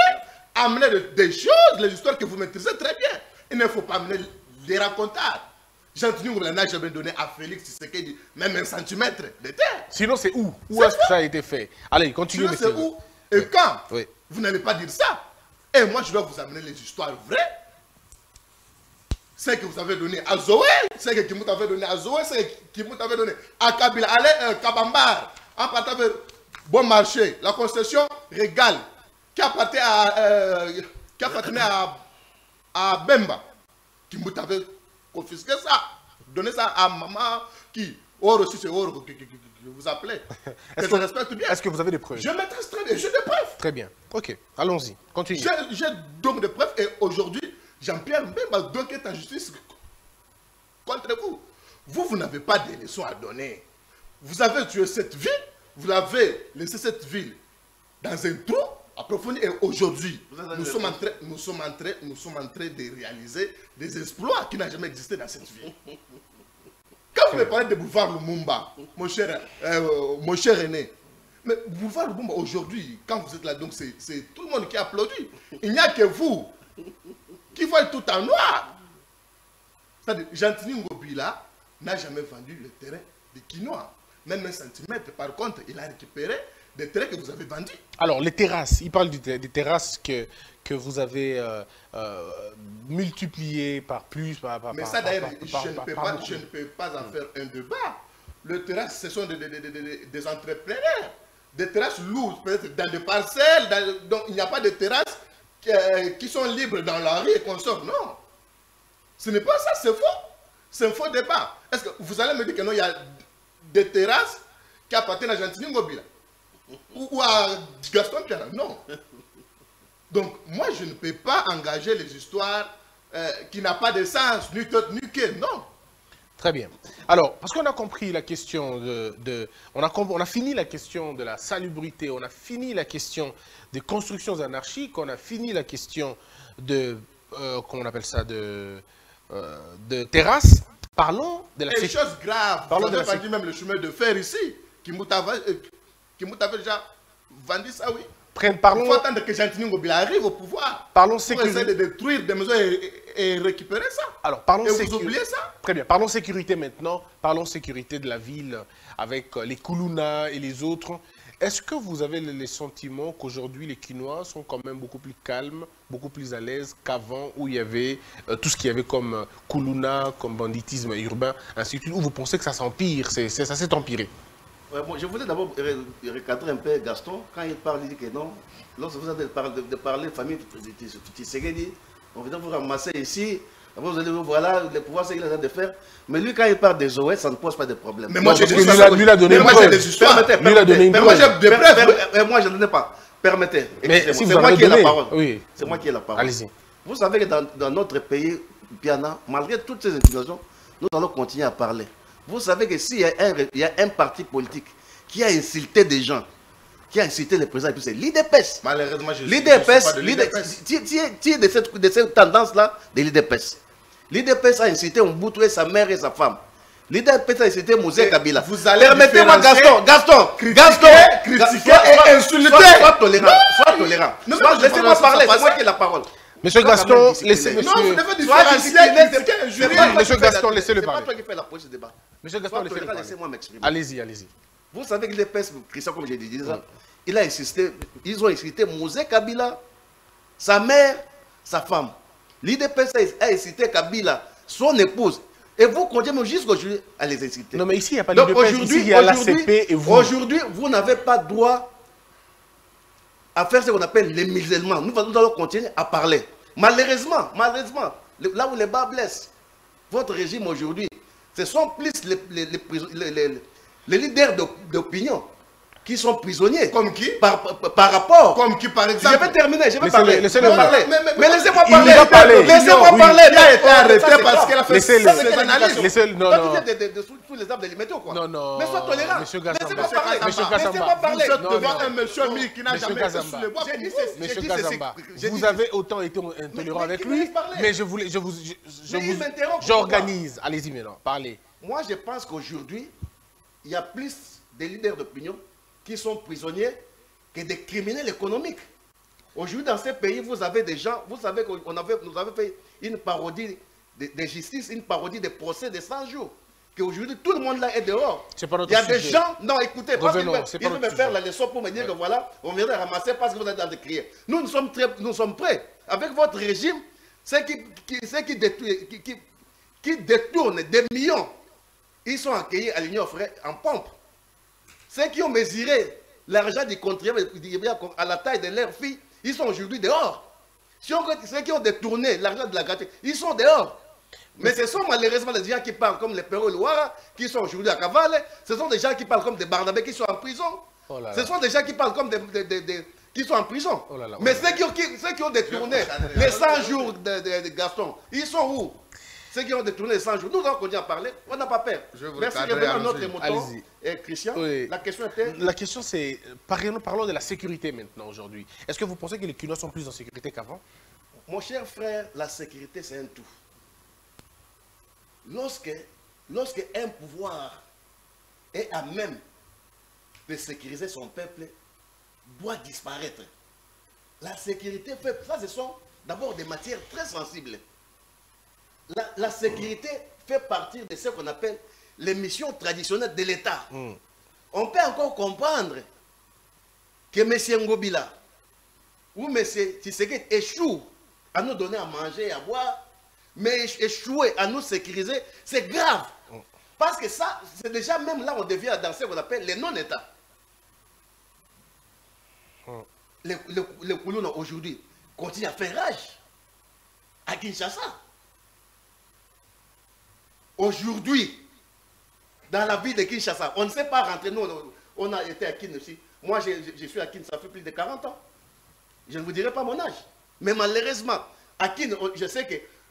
amenez de- des choses, les histoires que vous maîtrisez très bien. Il ne faut pas amener des racontards. Jean-Tini Ngoubla n'a jamais donné à Félix Tshisekedi même un centimètre de terre. Sinon, c'est où? Où est-ce que ça a été fait? Allez, continuez, Sinon, c'est où? Et quand? Oui. Vous n'allez pas dire ça. Et moi, je dois vous amener les histoires vraies. C'est que vous avez donné à Zoé, c'est que Kimut avait donné à Zoé, c'est que Kimut avait donné à Kabila, allez, euh, Kabambar, en partant vers Bon Marché, la concession Régal, qui appartient à, euh, qui appartenait à, à Bemba. Kimut avait confisqué ça, donné ça à maman qui, Oro, si c'est que- que vous appelez, Est-ce que- respecte bien. Est-ce que vous avez des preuves? Je maîtrise très bien, j'ai des preuves. Très bien. Ok, allons-y. Continuez. J'ai donc des preuves et aujourd'hui, Jean-Pierre Mbemba donc est en justice contre vous. Vous, vous n'avez pas de leçons à donner. Vous avez tué cette ville, vous avez laissé cette ville dans un trou approfondi et aujourd'hui, nous sommes, en train, nous, sommes en train, nous sommes en train de réaliser des exploits qui n'ont jamais existé dans cette ville. Quand vous me parlez de boulevard Lumumba, mon cher, euh, mon cher aîné, mais boulevard Lumumba aujourd'hui, quand vous êtes là, donc c'est c'est tout le monde qui applaudit. Il n'y a que vous qui voyez tout en noir. C'est-à-dire, Gentini Ngobila n'a jamais vendu le terrain de quinoa. Même un centimètre, par contre, il a récupéré des terrains que vous avez vendus. Alors, les terrasses, il parle des terrasses que, que vous avez euh, euh, multipliées par plus, par, par, Mais ça, d'ailleurs, je, par- ne peux pas, beaucoup. je ne peux pas en faire un débat. Le terrasse, ce sont des, des- des- entrepreneurs. Des terrasses lourdes, peut-être dans des parcelles. dans- donc, il n'y a pas de terrasses qui, euh, qui sont libres dans la rue et qu'on sort. Non. Ce n'est pas ça, c'est faux. C'est un faux débat. Est-ce que vous allez me dire que non, il y a des terrasses qui appartiennent à Gentini Ngobila ou, ou à Gaston Pierre Non. Donc, moi, je ne peux pas engager les histoires euh, qui n'ont pas de sens, ni tête, ni queue. Non. Très bien. Alors, parce qu'on a compris la question de... de- on, a, on a fini la question de la salubrité, on a fini la question des constructions anarchiques, on a fini la question de... euh, comment on appelle ça De, euh, de terrasses. Parlons de la sécurité. chose grave, Parlons de la vendu même le chemin de fer ici, qui qui m'avait déjà vendu ça, oui. Prenne- parlons- Il faut attendre que Gentini Ngobila arrive au pouvoir. Parlons Pour essayer de sécurité. détruire des maisons et, et- et récupérer ça. Alors, parlons Et vous oubliez ça Très bien. Parlons sécurité maintenant. Parlons sécurité de la ville avec euh, les Kuluna et les autres. Est-ce que vous avez le, sentiment qu'aujourd'hui les Quinois sont quand même beaucoup plus calmes, beaucoup plus à l'aise qu'avant où il y avait euh, tout ce qu'il y avait comme euh, Kuluna, comme banditisme urbain, ainsi de suite, où vous pensez que ça s'empire, ça s'est empiré? Ouais, bon, je voulais d'abord recadrer un peu Gaston. Quand il parle, il dit que non. Lorsque vous avez parlé de, parler famille Tshisekedi, on vient vous ramasser ici. Après, vous allez voir, voilà, le pouvoir, c'est qu'il a de faire. Mais lui, quand il parle des OS, ça ne pose pas de problème. Mais moi, j'ai des histoires. lui, il a donné Mais une moi, j'ai preuve. des histoires. Permettez, Lui, il a donné une Mais moi, preuve. j'ai des Per- preuves. moi, je ne donne pas. Permettez. Mais si vous c'est en moi qui ai la parole. oui. C'est moi qui ai la parole. Allez-y. Vous savez que dans, notre pays, Piana, malgré toutes ces intimidations, nous allons continuer à parler. Vous savez que s'il y, a un- il y a un parti politique qui a insulté des gens, qui a insulté les présidents, et puis c'est l'IDPS. Malheureusement, je je suis L'IDPS, pas de l'IDPS. tu es de cette, de cette tendance-là de l'IDPS. L'IDPS a incité Mbutu et sa mère et sa femme. L'IDPS a incité Mosé Kabila. vous allez Permettez-moi, Gaston, Gaston, critiquer, Gaston, critiquer Ga- et insulter. Sois, sois tolérant, sois tolérant. Laissez-moi parler, c'est moi qui ai la parole. Monsieur Gaston, laissez monsieur. Non, vous devez différencier, critiquer, Monsieur qui fais la- Gaston, laissez-le C'est pas parler. toi qui fais la police de débat. Monsieur Gaston, laissez-moi m'exprimer. Allez-y, allez-y. Vous savez que l'EPS, Christian, comme j'ai dit, ça, il a insisté, ils ont incité Mosé Kabila, sa mère, sa femme. L'IDPS a incité Kabila, son épouse. Et vous continuez jusqu'aujourd'hui à les inciter. Non, mais ici, il n'y a pas Donc l'UDPS, ici, aujourd'hui, il y a aujourd'hui, l'ACP et vous. aujourd'hui, vous n'avez pas droit à faire ce qu'on appelle les musulmans. Nous, nous allons continuer à parler. Malheureusement, malheureusement, là où les bas blessent, votre régime aujourd'hui, ce sont plus les, leaders d'op- d'opinion qui sont prisonniers. Comme qui? Par, par, par rapport. Comme qui, par Je exemple? vais terminer, je vais Laissez-le- parler. laissez-le Je vais parler. Mais- mais- Mais, laissez-moi il parler. Laissez-moi Oui. parler. Il a été arrêté parce qu'elle a fait Laissez-le. ça, c'est des. Laissez-le- non, Toi, non. tu viens de- de- de- sous sous les arbres de les quoi. Non, non, Mais sois tolérant. Monsieur Gassamba. Laissez-moi parler. Monsieur Laissez-moi Gassamba. parler. Vous êtes Non, devant non. un monsieur ami qui n'a Monsieur jamais été Gazamba. sous les bois. Monsieur j'ai vous avez autant été intolérant avec lui, mais je voulais, je vous, je, je vous, j'organise. Allez-y maintenant, parlez. Moi, je pense qu'aujourd'hui, il y a plus de leaders d'opinion qui sont prisonniers que des criminels économiques. Aujourd'hui, dans ces pays, vous avez des gens, vous savez qu'on avait, nous avons fait une parodie de, de justice, une parodie de procès de 100 jours. Qu'aujourd'hui, tout le monde là est dehors. C'est pas notre Il y a des gens, non, écoutez, parce qu'ils veulent- me faire la leçon pour me dire que voilà, on viendrait ramasser parce que vous êtes dans des crières. Nous, nous sommes, très, nous sommes prêts. Avec votre régime, ceux qui, qui, ceux qui, qui, qui, qui détournent des millions, ils sont accueillis à l'Union frais en pompe. Ceux qui ont mesuré l'argent du contribuable à la taille de leur fille, ils sont aujourd'hui dehors. Ceux qui- Ceux qui ont détourné l'argent de la gratuité, ils sont dehors. Mais ce sont malheureusement les gens qui parlent comme les Perro Loira, qui sont aujourd'hui à Cavale. Ce sont des gens qui parlent comme des Barnabé qui sont en prison. Oh là là. Ce sont des gens qui parlent comme des, des- des- des- qui sont en prison. Oh là là, oh Mais là là. ceux qui, ont, qui- ceux qui ont détourné les 100 jours de, de- de Gaston, ils sont où? Ceux qui ont détourné les 100 jours, nous allons continuer à parler, on n'a pas peur. Je vous Merci, revenons à notre. Allez-y. Et Christian, Oui. la question était... La question c'est, parlons, de la sécurité maintenant aujourd'hui. Est-ce que vous pensez que les Quinois sont plus en sécurité qu'avant? Mon cher frère, la sécurité, c'est un tout. Lorsque, lorsque un pouvoir est à même de sécuriser son peuple, doit disparaître. La sécurité. Ça, ce sont d'abord des matières très sensibles. La, la sécurité fait partie de ce qu'on appelle les missions traditionnelles de l'État. On peut encore comprendre que M. Ngobila ou M. Tshisekedi échoue à nous donner à manger et à boire, mais éch- échouer à nous sécuriser, c'est grave. Parce que ça, c'est déjà même là on devient dans ce qu'on appelle les non-États. Les, les, aujourd'hui continuent à faire rage à Kinshasa. Aujourd'hui, dans la ville de Kinshasa, on ne sait pas rentrer. Nous, on- a été à Kin aussi. Moi, je, je- je suis à Kin, ça fait plus de 40 ans. Je ne vous dirai pas mon âge. Mais malheureusement, à Kin, on- je sais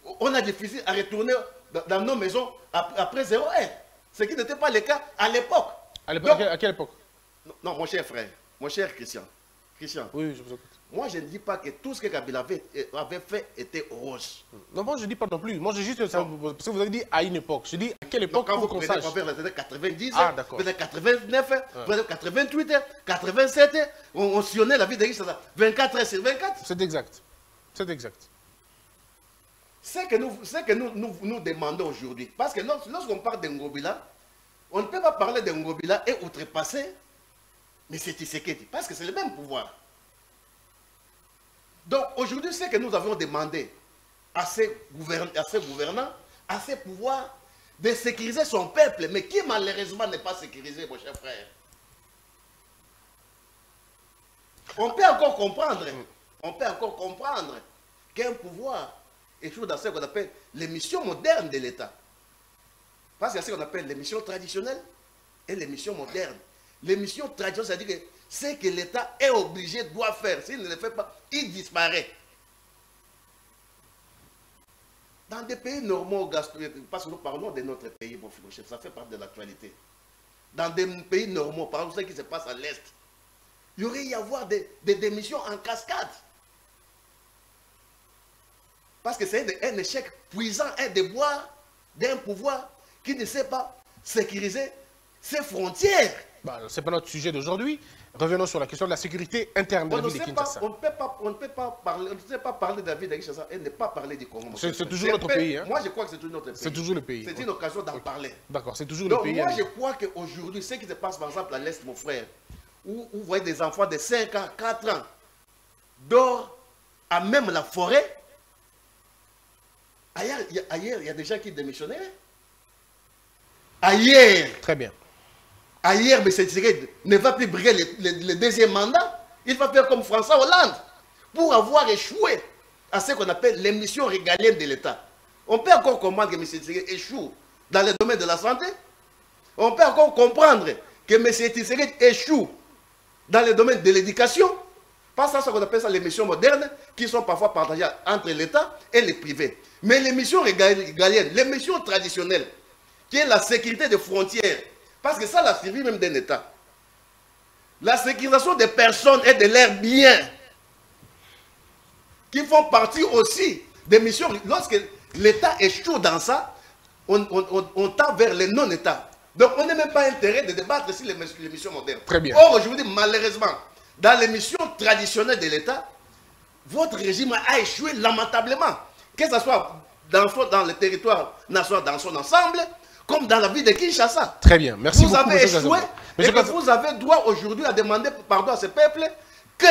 qu'on a difficile à retourner dans, dans nos maisons ap- après 0 heure. Ce qui n'était pas le cas à l'époque. à, quelle- à quelle époque? Non, Non, mon cher frère, mon cher Christian. Christian, Oui, je vous écoute. moi je ne dis pas que tout ce que Kabila avait, avait fait était rose. Non, moi je dis pas non plus. Moi je dis juste ça, parce que vous avez dit à une époque. Je dis à quelle époque quand pour vous prenez vers les années 90, Ah, d'accord. peut-être 89, peut-être 88, 87, on, on sillonnait la vie de Richard 24 heures sur 24. C'est exact. C'est exact. C'est que nous, que nous, nous, nous demandons aujourd'hui. Parce que lors- lorsqu'on parle de Ngobila, on ne peut pas parler de Ngobila et outrepasser mais c'est Tshisekedi. Parce que c'est le même pouvoir. Donc aujourd'hui, c'est que nous avons demandé à ces, à ces gouvernants, à ces pouvoirs, de sécuriser son peuple, mais qui malheureusement n'est pas sécurisé, mon cher frère? On peut encore comprendre, on peut encore comprendre qu'un pouvoir échoue dans ce qu'on appelle les missions modernes de l'État. Parce qu'il y a ce qu'on appelle les missions traditionnelles et les missions modernes. Les missions traditionnelles, c'est-à-dire que ce que l'État est obligé, doit faire. S'il ne le fait pas, il disparaît. Dans des pays normaux, parce que nous parlons de notre pays, frère, ça fait partie de l'actualité. Dans des pays normaux, par exemple, ce qui se passe à l'Est, il y aurait y avoir des, des, des missions en cascade. Parce que c'est un, un échec puissant, un devoir d'un pouvoir qui ne sait pas sécuriser ses frontières. Bah, ce n'est pas notre sujet d'aujourd'hui. Revenons sur la question de la sécurité interne de On la ville de pas, on, ne peut pas, on ne peut pas parler, on ne sait pas parler de la ville de Kinshasa et ne pas parler du Congo. C'est- toujours notre pays, hein. Moi, je crois que c'est toujours notre pays. C'est toujours le pays. C'est une occasion d'en parler. D'accord, c'est toujours Donc, le pays. moi, je crois qu'aujourd'hui, ce qui se passe, par exemple, à l'Est, mon frère, où, où vous voyez des enfants de 5 ans, 4 ans, dorment à même la forêt, ailleurs, il y a, ailleurs, il y a des gens qui démissionnaient. Ailleurs, Très bien. Ailleurs, M. Tshisekedi ne va plus briguer le, deuxième mandat. Il va faire comme François Hollande pour avoir échoué à ce qu'on appelle les missions régaliennes de l'État. On peut encore comprendre que M. Tshisekedi échoue dans le domaine de la santé. On peut encore comprendre que M. Tshisekedi échoue dans le domaine de l'éducation. Parce que ce qu'on appelle ça les missions modernes qui sont parfois partagées entre l'État et les privés. Mais les missions régaliennes, les missions traditionnelles, qui est la sécurité des frontières, parce que ça, la survie même d'un État. La sécurisation des personnes et de leurs biens, qui font partie aussi des missions. Lorsque l'État échoue dans ça, on, on- on- on tend vers les non-États. Donc on n'a même pas intérêt de débattre sur les, mis- les missions modernes. Très bien. Or, aujourd'hui, malheureusement, dans les missions traditionnelles de l'État, votre régime a échoué lamentablement. Que ce soit dans, son- dans le territoire national dans son ensemble, comme dans la ville de Kinshasa. Très bien. Merci vous beaucoup, avez monsieur échoué et Monsieur que vous avez droit aujourd'hui à demander pardon à ce peuple que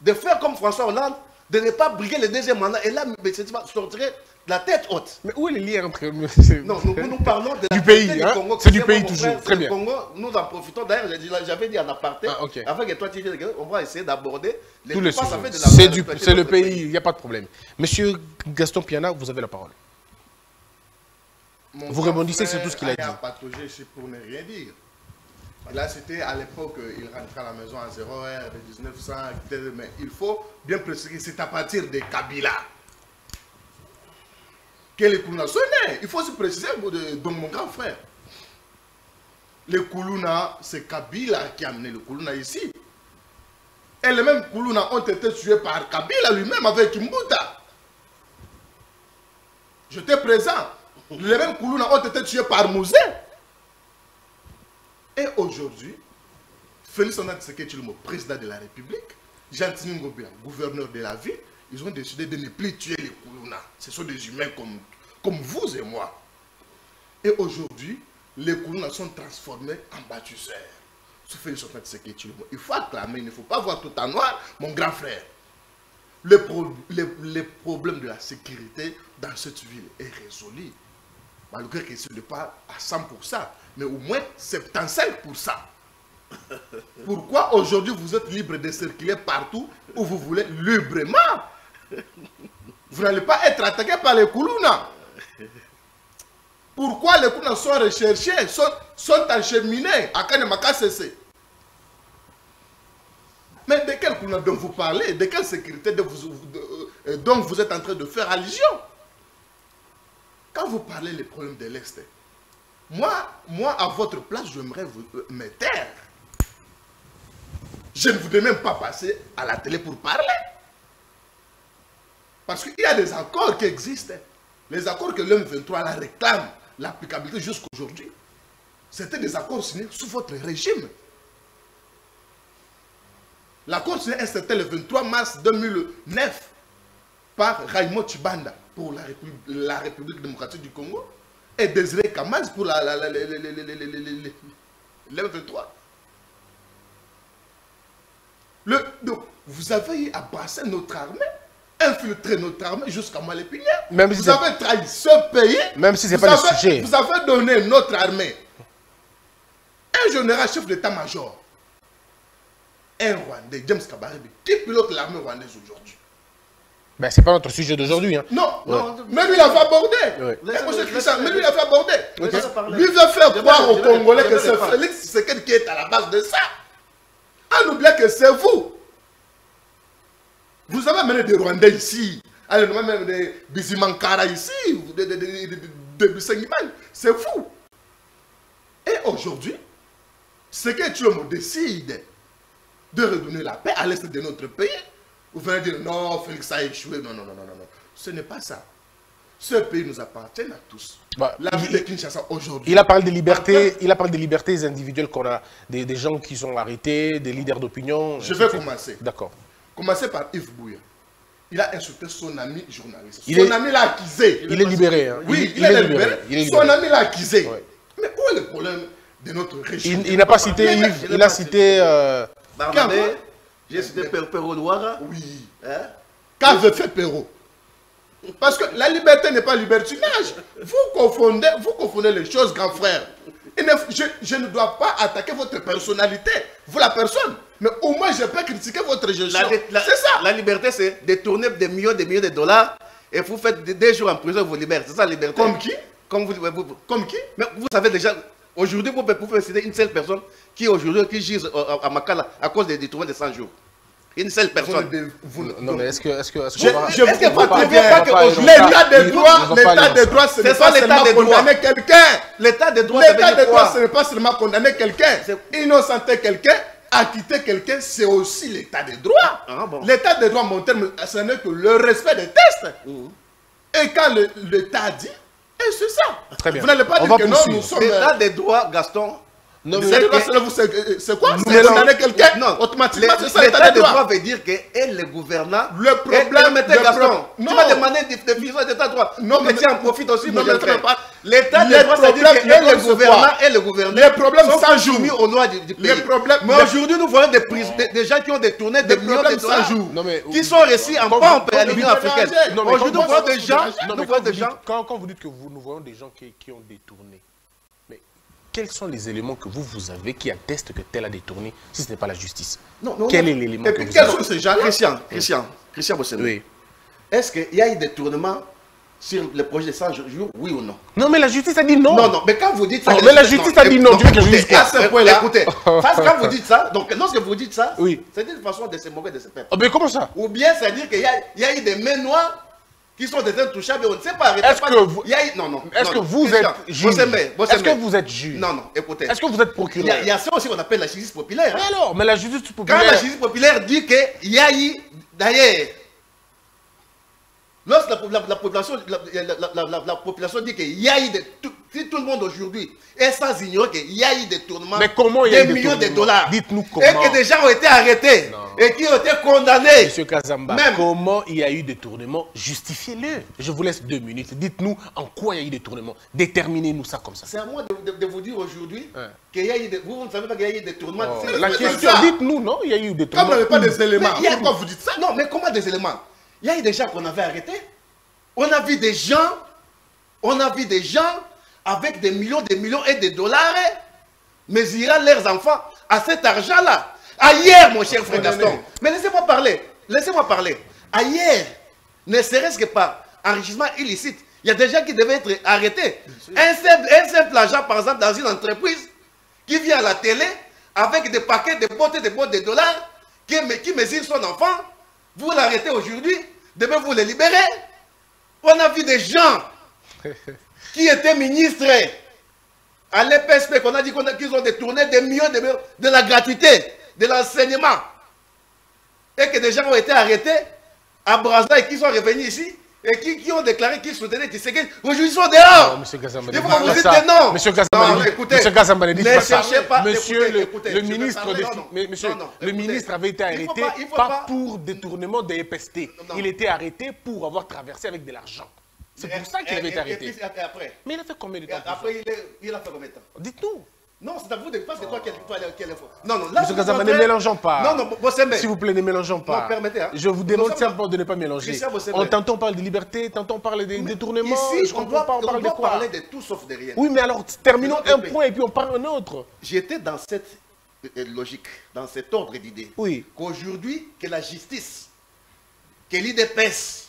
de faire comme François Hollande, de ne pas briguer le deuxième mandat. Et là, M. Tshisekedi sortirait la tête haute. Mais où est le lien entre. Non, nous, nous parlons de la Du pays, hein? Congo. C'est du pays toujours. frère, Très bien. Congo, nous en profitons. D'ailleurs, j'avais dit en aparté, Ah, avant que toi tu viennes, on va essayer d'aborder les la- C'est le pays, il n'y a pas de problème. Monsieur Gaston Piana, vous avez la parole. Mon Vous rebondissez sur tout ce qu'il a dit. patauger ici pour ne rien dire. Là, c'était à l'époque, euh, il rentrait à la maison à 0 heure, de 1900, etc. mais il faut bien préciser que c'est à partir de Kabila que les Koulouna sont nés. Il faut se préciser, donc mon grand frère. Les Koulouna, c'est Kabila qui a amené le Koulouna ici. Et les mêmes Koulouna ont été tués par Kabila lui-même avec Kimbuta. J'étais présent. Les mêmes Koulouna ont été tués par Mouzé. Et aujourd'hui, Félix Antoine Tshilombo, président de la République, Jean-Tini Ngobia, gouverneur de la ville, ils ont décidé de ne plus tuer les Koulouna. Ce sont des humains comme, comme vous et moi. Et aujourd'hui, les Koulouna sont transformés en bâtisseurs. Il faut acclamer, il ne faut pas voir tout en noir, mon grand frère. Le, le- le problème de la sécurité dans cette ville est résolu. Malgré que ce n'est pas à 100%, mais au moins 75%. Pourquoi aujourd'hui vous êtes libre de circuler partout où vous voulez librement? Vous n'allez pas être attaqué par les Koulouna. Pourquoi les Koulouna sont recherchés, sont, sont acheminés à Kanemaka CC Mais de quel Koulouna dont vous parlez? De quelle sécurité vous, de- euh, dont vous êtes en train de faire allusion? Quand vous parlez des problèmes de l'Est, moi, moi, à votre place, j'aimerais vous euh, me taire. Je ne voudrais même pas passer à la télé pour parler. Parce qu'il y a des accords qui existent. Les accords que l'homme 23 la réclame l'applicabilité jusqu'à aujourd'hui. C'était des accords signés sous votre régime. L'accord signé c'était le 23 mars 2009 par Raymond Chibanda pour la République, démocratique du Congo et Désiré Kamaz pour la 23. Donc, vous avez abrassé notre armée, infiltré notre armée jusqu'à Malépinière. Vous avez trahi ce pays. Même si ce n'est pas le sujet. Vous avez donné notre armée un général chef d'état-major, un Rwandais, James Kabarebe, qui pilote l'armée rwandaise aujourd'hui ben, c'est pas notre sujet d'aujourd'hui. Hein. Non, Non, mais lui il a fait aborder. Ouais. Mais lui il a fait aborder. Lui veut faire croire aux Congolais que c'est. Félix Tshisekedi qui est à la base de ça. En oubliant que c'est vous. Vous avez mené des Rwandais ici. Allez, nous même des Bizimankara ici, des de, de, de, de, de Bisengiman. C'est vous. Et aujourd'hui, ce que Tchoulomo décide de redonner la paix à l'est de notre pays, vous venez dire non, Félix a échoué. Non, non, non, non, non. non. Ce n'est pas ça. Ce pays nous appartient à tous. Bah, la il- ville de Kinshasa aujourd'hui. Il a parlé des libertés, il a parlé des libertés individuelles qu'on a, des, des gens qui sont arrêtés, des leaders d'opinion. Je vais commencer. D'accord. Commencer par Yves Bouya. Il a insulté son ami journaliste. Il son est- ami l'a accusé. Il est libéré. hein. Oui, il, il, est libéré. Il est Son libéré. ami l'a accusé. Ouais. Mais où est le problème de notre régime Il, il n'a pas cité Yves, il a cité. euh, Barnabé, j'ai cité Per- Perrault Noir. Oui. Hein? Qu'avait fait Perrault Parce que la liberté n'est pas libertinage. Vous confondez, vous confondez les choses, grand frère. Et ne- je, je ne dois pas attaquer votre personnalité, vous la personne. Mais au moins, je peux critiquer votre gestion. C'est ça. La liberté, c'est détourner des millions des millions de dollars et vous faites des, des jours en prison, vous libérez. C'est ça la liberté. Comme qui? Comme vous, vous- vous- Comme qui? Mais vous savez déjà, aujourd'hui, vous pouvez, vous pouvez citer une seule personne qui aujourd'hui qui gise euh, à, Makala à cause des détournements de 100 jours. Une seule Vous personne. ne- vous ne- Non, mais est-ce que. Est -ce que, -ce Je, je est-ce vous que comprends vous très trouvez bien. pas qu'aujourd'hui- L'état des droits, l'état des droits, ce C'est n'est pas l'état seulement des droits. condamner quelqu'un. L'état des droits, L'état des droits, ce n'est pas seulement condamner quelqu'un. C'est- Innocenter quelqu'un, acquitter quelqu'un, c'est aussi l'état des droits. Ah bon. L'état des droits, mon terme, ce n'est que le respect des tests. Et quand le- l'État dit, et c'est ça. Très bien. Vous n'allez pas On dire que non, nous sommes... L'état des droits, Gaston. C'est quoi? C'est condamner quelqu'un? Non, l'état de droit. veut dire que et le gouvernant. Le problème. Tu des de droit. Non, mais tiens, en profite aussi. L'état de droit, c'est dire que et le le. Les problèmes s'ajoutent. au Mais aujourd'hui, nous voyons des gens qui ont détourné des millions de dollars. Qui sont récits en pompe à l'Union africaine? Aujourd'hui, des gens. Quand vous dites que nous voyons des gens qui ont détourné quels sont les éléments que vous, vous avez qui attestent que tel a détourné, si ce n'est pas la justice Non, non, Quel non. est l'élément que vous avez sont ces gens Christian, Christian, Christian Bossene. Oui. Est-ce qu'il y a eu des tournements sur le projet de 100 jours, oui ou non? Non, mais la justice a dit non. Non, non, mais quand vous dites ça... Non, que mais la justice a dit non, tu veux que je dise à ce point-là, écoutez, parce que quand vous dites ça, donc lorsque vous dites ça, Oui. c'est une façon de se moquer de ce peuple. Oh, mais comment ça? Ou bien c'est-à-dire qu'il y, a- il y a eu des mains noires qui sont des intouchables et on ne sait pas. Est-ce que vous- il y a eu- Non, non. Est-ce que vous êtes juge? Est-ce que vous êtes juge? Non, non, écoutez. Est-ce que vous êtes procureur? Il y a ça aussi qu'on appelle la justice populaire. hein. Mais alors, mais la justice Quand populaire... la justice populaire dit qu'il y a eu, d'ailleurs, lorsque la, la- la population, la, la- la- la- la population dit qu'il y a eu des, tout, si tout le monde aujourd'hui est sans ignorer qu'il y a eu des tournements Mais comment il y a eu des des millions de dollars, Dites-nous et comment. que des gens ont été arrêtés Non. et qui ont été condamnés. Monsieur Kazamba, Même. comment il y a eu des tournements? Justifiez-le. Je vous laisse deux minutes. Dites-nous en quoi il y a eu des tournements. Déterminez-nous ça comme ça. C'est à moi de, de- de vous dire aujourd'hui qu'il y a eu des, vous, vous ne savez pas qu'il y a eu des tournements. Oh, la question, dites-nous, non? Il y a eu des Comme tournements. vous n'avez pas des éléments, Mais il y a- pourquoi vous dites ça? Non, mais comment des éléments? Il y a eu des gens qu'on avait arrêtés. On a vu des gens, on a vu des gens avec des millions, des millions et des dollars mesurant leurs enfants à cet argent-là. Ailleurs, mon cher frère. Gaston. Mais laissez-moi parler. Laissez-moi parler. Ailleurs, ne serait-ce que par enrichissement illicite, il y a des gens qui devaient être arrêtés. Un simple, un simple agent, par exemple, dans une entreprise, qui vient à la télé avec des paquets de bottes et des bottes de dollars, qui, qui mesure son enfant, vous l'arrêtez aujourd'hui, demain vous le libérez. On a vu des gens qui étaient ministres à l'EPSP, qu'on a dit qu'ils ont détourné des millions de, millions de la gratuité, de l'enseignement. Et que des gens ont été arrêtés à Brazza et qui sont revenus ici, et qui, qui ont déclaré qu'ils soutenaient Tshisekedi, aujourd'hui ils sont dehors. Monsieur que vous dites non. Monsieur dites- écoutez, Monsieur ne cherchez pas- Monsieur le, ministre, monsieur, le ministre avait été arrêté pas- pour détournement des EPST. Non. Il était arrêté pour avoir traversé avec de l'argent. C'est pour ça qu'il avait été arrêté. Mais il a fait combien de temps après il a fait combien de temps? Dites-nous. Non, c'est à vous de parce que toi, quelle, quelle info Non, non, là, Monsieur Gazamba, ne mélangeons pas. Non, non, Bossembe. S'il vous plaît, ne mélangeons pas. Non, permettez, hein. Je vous demande simplement de ne pas mélanger. On, tantôt on parle de liberté, tantôt on parle des détournements. Ici, je on doit, pas, on on parle de doit quoi? parler de tout sauf de rien. Oui, mais alors terminons un point et puis on parle un autre. J'étais dans cette euh, logique, dans cet ordre d'idées. Oui. Qu'aujourd'hui, que la justice, que l'IDPS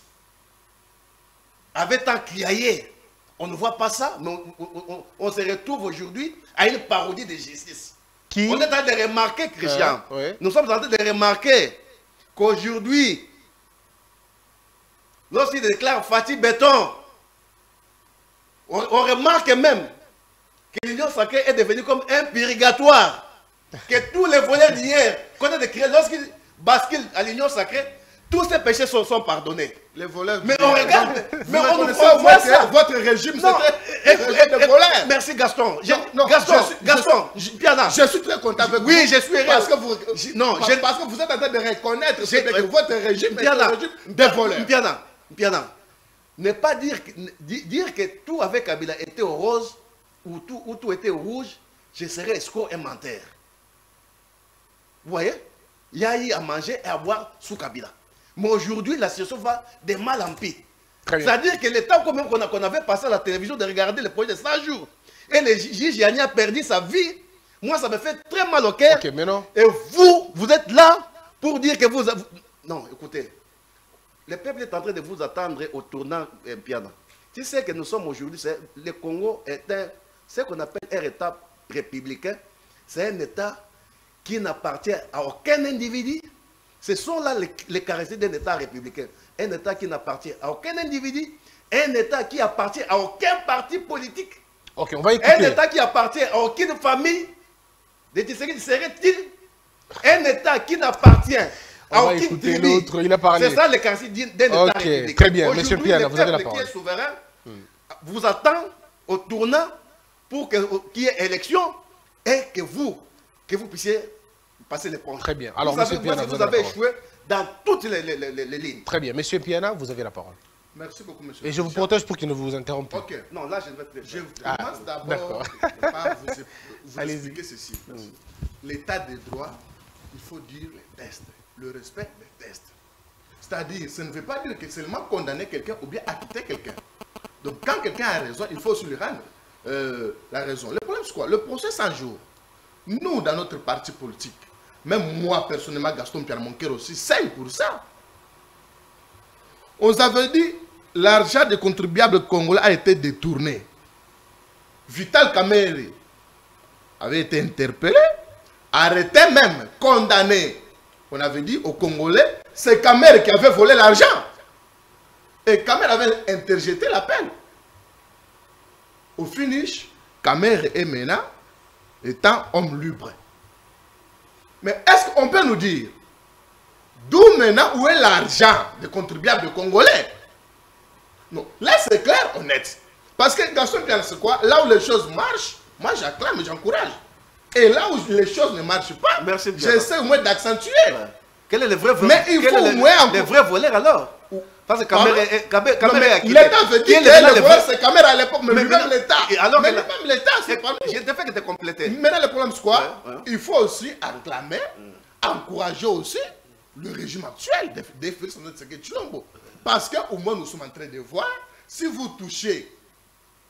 avait tant criaillé, on ne voit pas ça, mais on, on- on- on se retrouve aujourd'hui à une parodie de justice. Qui On est en train de remarquer, Christian, Euh, nous sommes en train de remarquer qu'aujourd'hui, lorsqu'il déclare Fatih Béton, on, on remarque même que l'Union sacrée est devenue comme un purgatoire. Que tous les voleurs d'hier qu'on a décrit, lorsqu'ils basculent à l'Union sacrée, tous ces péchés sont, sont pardonnés. Les voleurs. Mais on regarde, mais on ne vous pas que ça. Votre régime, c'était écoute, un régime de écoute, voleurs. Merci Gaston. Je- Non, non, Gaston, je suis- Gaston, Piana. Je suis très content avec Oui, vous. je suis. Parce que vous, non, parce, que vous êtes en train de reconnaître que votre régime est Piana, un régime de voleurs. Piana, Piana, ne pas dire dire que tout avec Kabila était au rose ou tout, ou tout était au rouge, je serais escroc et menteur. Vous voyez? Il y a eu à manger et à boire sous Kabila. Mais aujourd'hui, la situation va de mal en pire. C'est-à-dire que le temps qu'on avait passé à la télévision de regarder le projet de 100 jours, et le juge Yanni a perdu sa vie, moi ça me fait très mal au cœur. Et vous, vous êtes là pour dire que vous... avez- Non, écoutez. Le peuple est en train de vous attendre au tournant euh, piano. Tu sais que nous sommes aujourd'hui, c'est- le Congo est un, ce qu'on appelle un État républicain. C'est un État qui n'appartient à aucun individu. Ce sont là les, les caractéristiques d'un État républicain. Un État qui n'appartient à aucun individu. Un État qui appartient à aucun parti politique. Ok, on va Un écouter. État qui appartient à aucune famille serait-il un État qui n'appartient On à va aucune écouter tribu l'autre, il a parlé. C'est ça le caractéristique d'un État Ok, républicain. très bien. Monsieur le vous avez la parole. qui est souverain vous attend au tournant pour qu'il y ait élection et que vous, que vous puissiez passer les ponts. Très bien. Alors, vous, Piana, voici, vous vous avez avez échoué dans toutes les, les- les- lignes. Très bien. Monsieur Piana, vous avez la parole. Merci beaucoup, monsieur. Et je vous protège pour qu'il ne vous interrompe plus. Ok. Non, là, je ne vais plus. Je Ah, commence d'abord d'accord. par vous, vous expliquer ceci. L'état des droits, il faut dire les tests, le respect des tests. C'est-à-dire, ça ne veut pas dire que seulement condamner quelqu'un ou bien acquitter quelqu'un. Donc, quand quelqu'un a raison, il faut aussi lui rendre euh, la raison. Le problème, c'est quoi? Le procès 100 jours. Nous, dans notre parti politique, même moi, personnellement, Gaston Pierre Monquer aussi, c'est pour ça. On nous avait dit l'argent des contribuables congolais a été détourné. Vital Kamere avait été interpellé, arrêté même, condamné. On avait dit aux Congolais, c'est Kamere qui avait volé l'argent. Et Kamere avait interjeté la peine. Au finish, Kamere est maintenant étant homme libre. Mais est-ce qu'on peut nous dire D'où maintenant, où est l'argent des contribuables congolais? Non, là c'est clair, honnête. Parce que Gaston c'est quoi? Là où les choses marchent, moi j'acclame et j'encourage. Et là où les choses ne marchent pas, j'essaie au moins d'accentuer. Quel est le vrai voleur Mais il Quel faut au moins le vrai voleur alors? Parce que Pardon Kamere est- Kamere- Non, Kamere mais a quitté. L'État veut dire est que le le voleur c'est Kamere à l'époque, mais maintenant- l'État. alors Mais lui-même l'État, c'est pas nous. Je te fais que te compléter. Maintenant, le problème, c'est quoi Ouais, ouais. Il faut aussi acclamer, encourager aussi le régime actuel de, de Félix Tshisekedi Tshilombo. Parce qu'au moins, nous sommes en train de voir, si vous touchez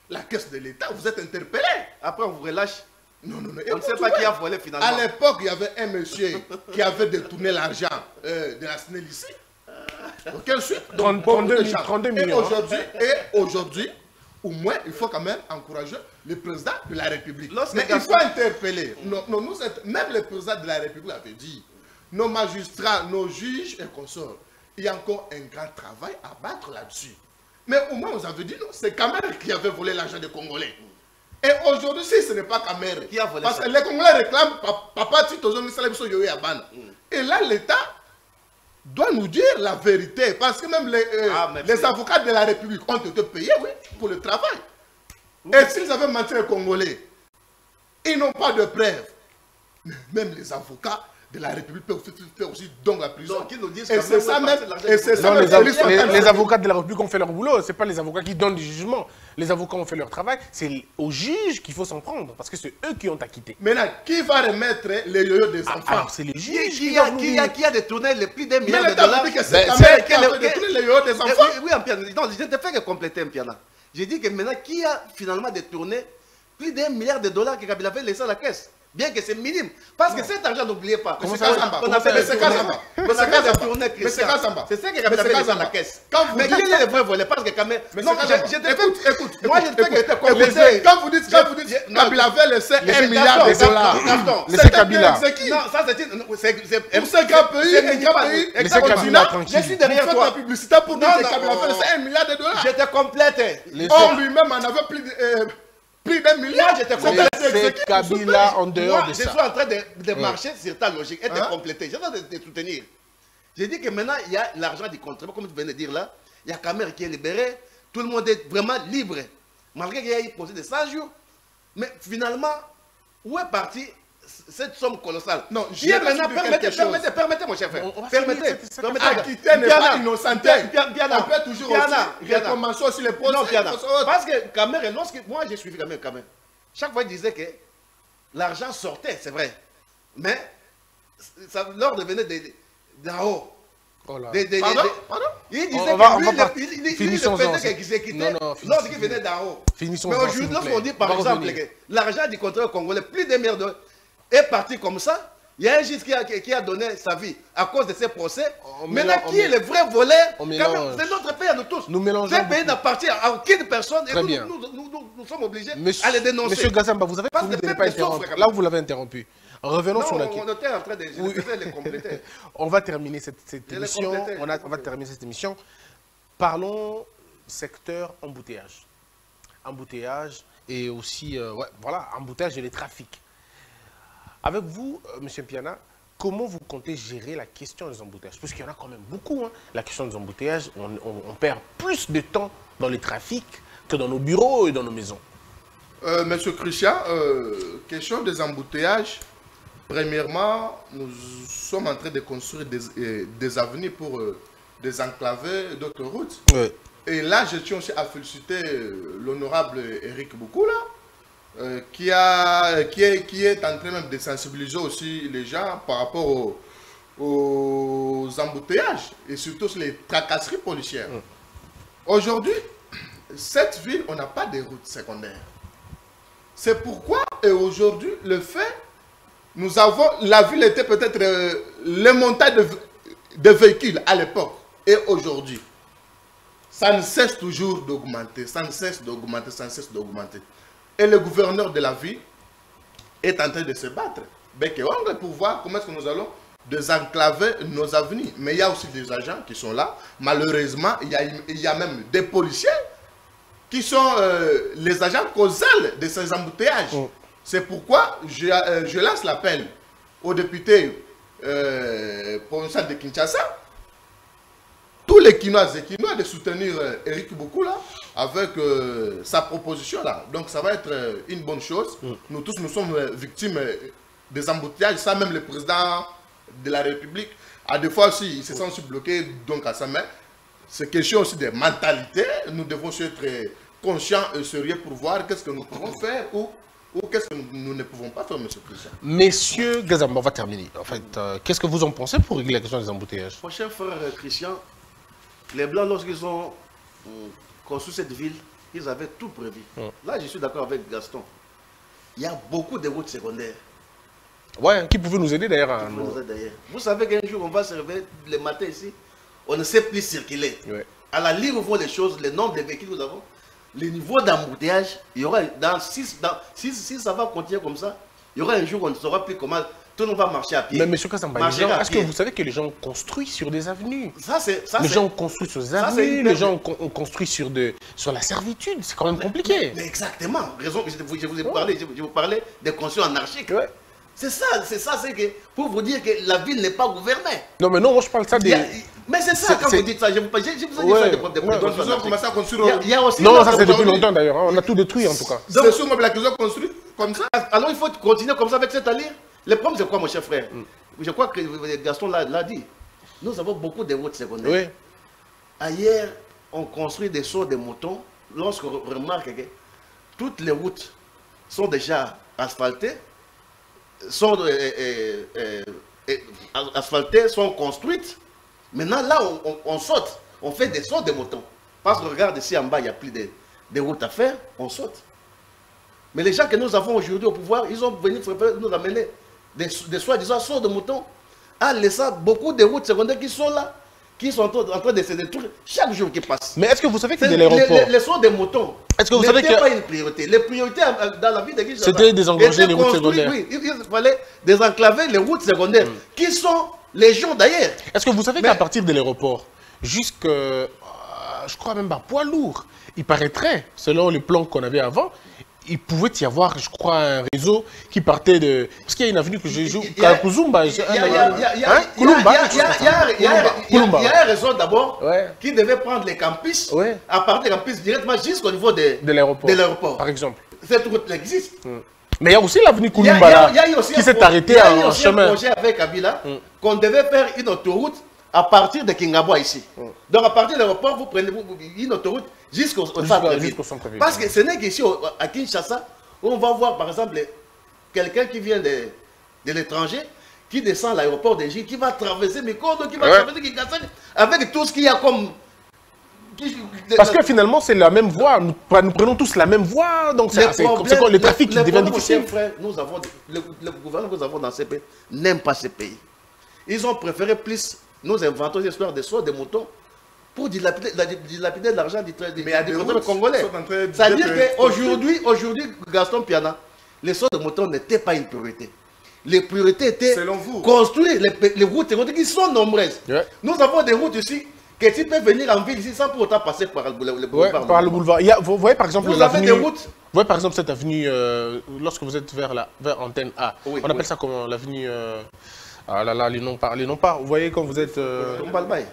la caisse de l'État, vous êtes interpellé. Après, on vous relâche. Non, non, non. On ne sait pas qui a volé finalement. À l'époque, il y avait un monsieur qui avait détourné l'argent euh, de la SNEL ici. Suite. Donc, 30, beaucoup 32 de mi- gens. 32 Et millions, aujourd'hui, et aujourd'hui, au moins, il faut quand même encourager le président de la République. Lorsque Mais il faut interpeller. Non, non, nous, même le président de la République avait dit, nos magistrats, nos juges et consorts, il y a encore un grand travail à battre là-dessus. Mais au moins, vous avez dit, non, c'est Kamere qui avait volé l'argent des Congolais. Et aujourd'hui, si ce n'est pas Kamere, Qui a volé parce ça que les Congolais réclament pa- Papa Tito Zongi Salabiso Yoye Abana. Et là, l'État doit nous dire la vérité. Parce que même les, euh, Ah, les avocats de la République ont été payés, oui, pour le travail. Et s'ils avaient menti les Congolais, ils n'ont pas de preuves. Mais même les avocats de la République peuvent faire aussi donc la prison. Donc, ils nous disent et c'est ça même, et c'est ça les, av- les- avocats de la République ont fait leur boulot. Ce pas les avocats qui donnent du jugement. Les avocats ont fait leur travail. C'est aux juges qu'il faut s'en prendre. Parce que c'est eux qui ont acquitté. Maintenant, qui va remettre les yo-yo des Ah, enfants? alors, c'est les juges qui qui a, qui, a, dire. qui a détourné les plus d'un milliard de dollars? Ben, c'est Kamel qui a détourner les yo-yo des enfants. Oui, oui. Non, je ne te fais que compléter, Ampiana. J'ai dit que maintenant, qui a finalement détourné plus d'un milliard de dollars que Kabila avait laissé à la caisse? Bien que c'est minime. Parce que cet argent, n'oubliez pas. Comment on- ça, on a fait c'est Kazamba. on Mais a c'est Kazamba. c'est. C'est ça c'est laissé à la caisse. Mais qui est le vrai volet Parce que quand même. Mais Non, c'est Écoute, écoute, Moi, je fais que écoutez, Quand vous dites, quand vous dites, Kabila avait laissé Laissez- un milliard de dollars. C'était Kabila. C'est qui? Non, ça c'est une. c'est- c'est- Pour ce grand pays, c'est un grand pays. Laissez Kabila tranquille. Je suis derrière toi. la publicité pour dire que Kabila milliard de dollars. Te complète. Or, lui-même en avait plus de, euh, plus d'un milliard. Moi, je te C'est complète. c'est Laissez exécutif, Kabila en dehors Moi, de je suis ça. en train de, de marcher sur ta logique et de Hein? compléter. Je vais te, te soutenir. J'ai dit que maintenant, il y a l'argent du contribuable, comme tu venais de dire là. Il y a Kamer qui est libéré. Tout le monde est vraiment libre. Malgré qu'il y ait posé des 100 jours. Mais finalement, où est partie cette somme colossale Non, je maintenant, vais expliquer permettez, permettez, permettez, mon cher frère. On- on Permettez. permettez. Acquitté n'est pas Piana, On peut toujours aussi recommencer aussi les procès. Non, Piana. Parce que Kamer, lorsque moi j'ai suivi Kamer, Kamer, chaque fois il disait que l'argent sortait, c'est vrai. Mais ça leur devenait de- de- d'en haut. Oh là. Des- des- Pardon? des- Pardon? Il disait On va- que on lui, va il- pas- il, il ne c'est- faisait qu'exécuter Non, non, lorsqu'il finissons. venait d'en haut. Finissons-en, Mais aujourd'hui, lorsqu'on dit par On exemple que l'argent du contrôle congolais, plus de milliards de est parti comme ça, il y a un juge qui a, qui qui a donné sa vie à cause de ces procès. On Maintenant, mélange- qui on est le vrai on mélange. C'est notre pays à nous tous. Nous mélangeons Ce pays n'appartient à aucune personne et Très nous, bien. nous, nous, nous- nous sommes obligés Monsieur, à les dénoncer. Monsieur Gazamba, vous avez Parce que pas interrompre. Là, même. vous l'avez interrompu. Revenons non, sur la on était en train de je Oui. devais les compléter. On va terminer cette, émission. On, a- on va terminer cette émission. Parlons secteur embouteillage. Embouteillage et aussi, euh, ouais, voilà, embouteillage et les trafics. Avec vous, euh, Monsieur Piana, comment vous comptez gérer la question des embouteillages? Parce qu'il y en a quand même beaucoup. hein. La question des embouteillages, on, on- on perd plus de temps dans les trafics que dans nos bureaux et dans nos maisons. Euh, Monsieur Christian, euh, question des embouteillages. Premièrement, nous sommes en train de construire des, euh, des avenues pour euh, désenclaver d'autres routes. Et là, je tiens aussi à féliciter l'honorable Eric Boukoula, euh, qui, a, qui, est, qui est en train même de sensibiliser aussi les gens par rapport au- aux embouteillages et surtout sur les tracasseries policières. Aujourd'hui, cette ville, on n'a pas de routes secondaires. C'est pourquoi, et aujourd'hui, le fait, nous avons, la ville était peut-être euh, le montage de, de véhicules à l'époque et aujourd'hui. Ça ne cesse toujours d'augmenter, ça ne cesse d'augmenter, ça ne cesse d'augmenter. Et le gouverneur de la ville est en train de se battre, bec et ongle, pour voir comment est-ce que nous allons désenclaver nos avenirs. Mais il y a aussi des agents qui sont là. Malheureusement, il y a, il y a même des policiers qui sont euh, les agents causels de ces embouteillages. Mm. C'est pourquoi je, euh, je lance l'appel aux députés euh, provinciaux de Kinshasa, tous les Quinois et Quinois de soutenir euh, Eric Boukoula avec euh, sa proposition là. Donc ça va être euh, une bonne chose. Nous tous, nous sommes euh, victimes euh, des embouteillages. Ça même le président de la République a des fois aussi, il se sent aussi bloqué donc à sa main. C'est question aussi de mentalité. Nous devons aussi être conscients et sérieux pour voir qu'est-ce que nous pouvons faire ou, ou qu'est-ce que nous, nous ne pouvons pas faire, Monsieur le Président. Messieurs Gazamba, on va terminer. En fait, euh, qu'est-ce que vous en pensez pour régler la question des embouteillages? Mon cher frère Christian, les Blancs, lorsqu'ils ont euh, construit cette ville, ils avaient tout prévu. Mm. Là, je suis d'accord avec Gaston. Il y a beaucoup de routes secondaires. Ouais, qui pouvait nous aider d'ailleurs à qui nous- aider derrière. Vous savez qu'un jour, on va se réveiller le matin ici, on ne sait plus circuler. Ouais. À la ligne où vont les choses, le nombre de véhicules que nous avons, le niveau d'embouteillage, il y aura, dans six, dans, si, si ça va continuer comme ça, il y aura un jour où on ne saura plus comment tout le monde va marcher à pied. Mais monsieur à est-ce que vous savez que les gens construisent sur des avenues? Ça, c'est. ça, Les c'est- gens construisent sur des avenues, les gens ont, con- ont construit sur, de, sur la servitude. C'est quand même compliqué. Mais exactement, raison que je vous, je vous ai parlé, je, vous- je vous parlais des constructions anarchiques. Ouais. C'est ça, c'est ça, c'est que pour vous dire que la ville n'est pas gouvernée. Non, mais non, moi je parle ça des. a- mais c'est ça, C'est- quand c'est- vous dites ça, je vous, je, je vous ai dit Ouais, ça des, ouais. Donc, ils ont commencé à Il y construire. a- il y a aussi Non, ça c'est depuis longtemps d'ailleurs. hein. On a tout détruit en tout cas. C'est sûr que qu'ils ont construit comme ça. Alors il faut continuer comme ça avec cette allure. Le problème c'est quoi mon cher frère Je crois que Gaston l'a dit. Nous avons beaucoup de routes secondaires. Oui. Ailleurs, on construit des sauts de moutons lorsqu'on remarque que toutes les routes sont déjà asphaltées, sont euh, euh, euh, asphaltées, sont construites. Maintenant, là, on, on- on saute, on fait des sauts de moutons. Parce que regarde ici en bas, il n'y a plus de, de routes à faire, on saute. Mais les gens que nous avons aujourd'hui au pouvoir, ils ont venu nous amener des, des soi-disant sauts de moutons, en laissant beaucoup de routes secondaires qui sont là, qui sont en train de se détruire chaque jour qui passe. Mais est-ce que vous savez que C'est- de les, l'aéroport. les, les sauts des moutons Est-ce que vous savez n'étaient que- pas une priorité. Les priorités euh, dans la vie de C'était désengorger les routes secondaires. Oui, il, fallait désenclaver les routes secondaires, qui sont les gens d'ailleurs. Est-ce que vous savez Mais- qu'à partir de l'aéroport, jusque, euh, je crois même à poids lourd, il paraîtrait, selon les plans qu'on avait avant, il pouvait y avoir, je crois, un réseau qui partait de... Parce qu'il y a une avenue que j'ai joué, Il y a- Kuzumba. Il y Hein? Un réseau d'abord Ouais. qui devait prendre les campus, Ouais. à partir des campus directement jusqu'au niveau de, de l'aéroport. Par exemple. Cette route existe. Mais il y a aussi l'avenue Il y a- Kulumba il y a- là, il y a eu aussi qui s'est arrêtée il y a en aussi un chemin. projet avec Kabila qu'on devait faire une autoroute à partir de Kingabwa ici. Donc à partir de l'aéroport, vous prenez vous- une autoroute jusqu'au au Jusqu'au- centre-ville. Parce que ce n'est qu'ici à Kinshasa où on va voir par exemple quelqu'un qui vient de, de l'étranger qui descend à l'aéroport de J, qui va traverser Mikondo, qui va Ouais. traverser Kinshasa avec tout ce qu'il y a comme... qui- Parce que finalement, c'est la même voie. Nous, nous prenons tous la même voie. Donc, c'est quoi le trafic qui devient difficile? frères, nous avons, le, le gouvernement que nous avons dans ces pays n'aime pas ces pays. Ils ont préféré plus nous inventer des histoires de soins, de moutons, pour dilapider, la- dilapider de l'argent du, des routes congolais. qui sont en train C'est-à-dire qu'aujourd'hui, aujourd'hui, Gaston Piana, les soins de moutons n'étaient pas une priorité. Les priorités étaient Selon vous. construire les, pa- les routes qui sont nombreuses. Ouais. Nous avons des routes ici que tu peux venir en ville ici sans pour autant passer par le, le- le Ouais, boulevard. par le boulevard. Il y a- vous voyez par exemple Vous avez des routes. Vous voyez par exemple cette avenue, euh, lorsque vous êtes vers la vers antenne A, Oui, on appelle oui. ça comment L'avenue. euh, ah là là, les noms pas. Les noms pas. Vous voyez quand vous êtes. euh, Tombalbaye.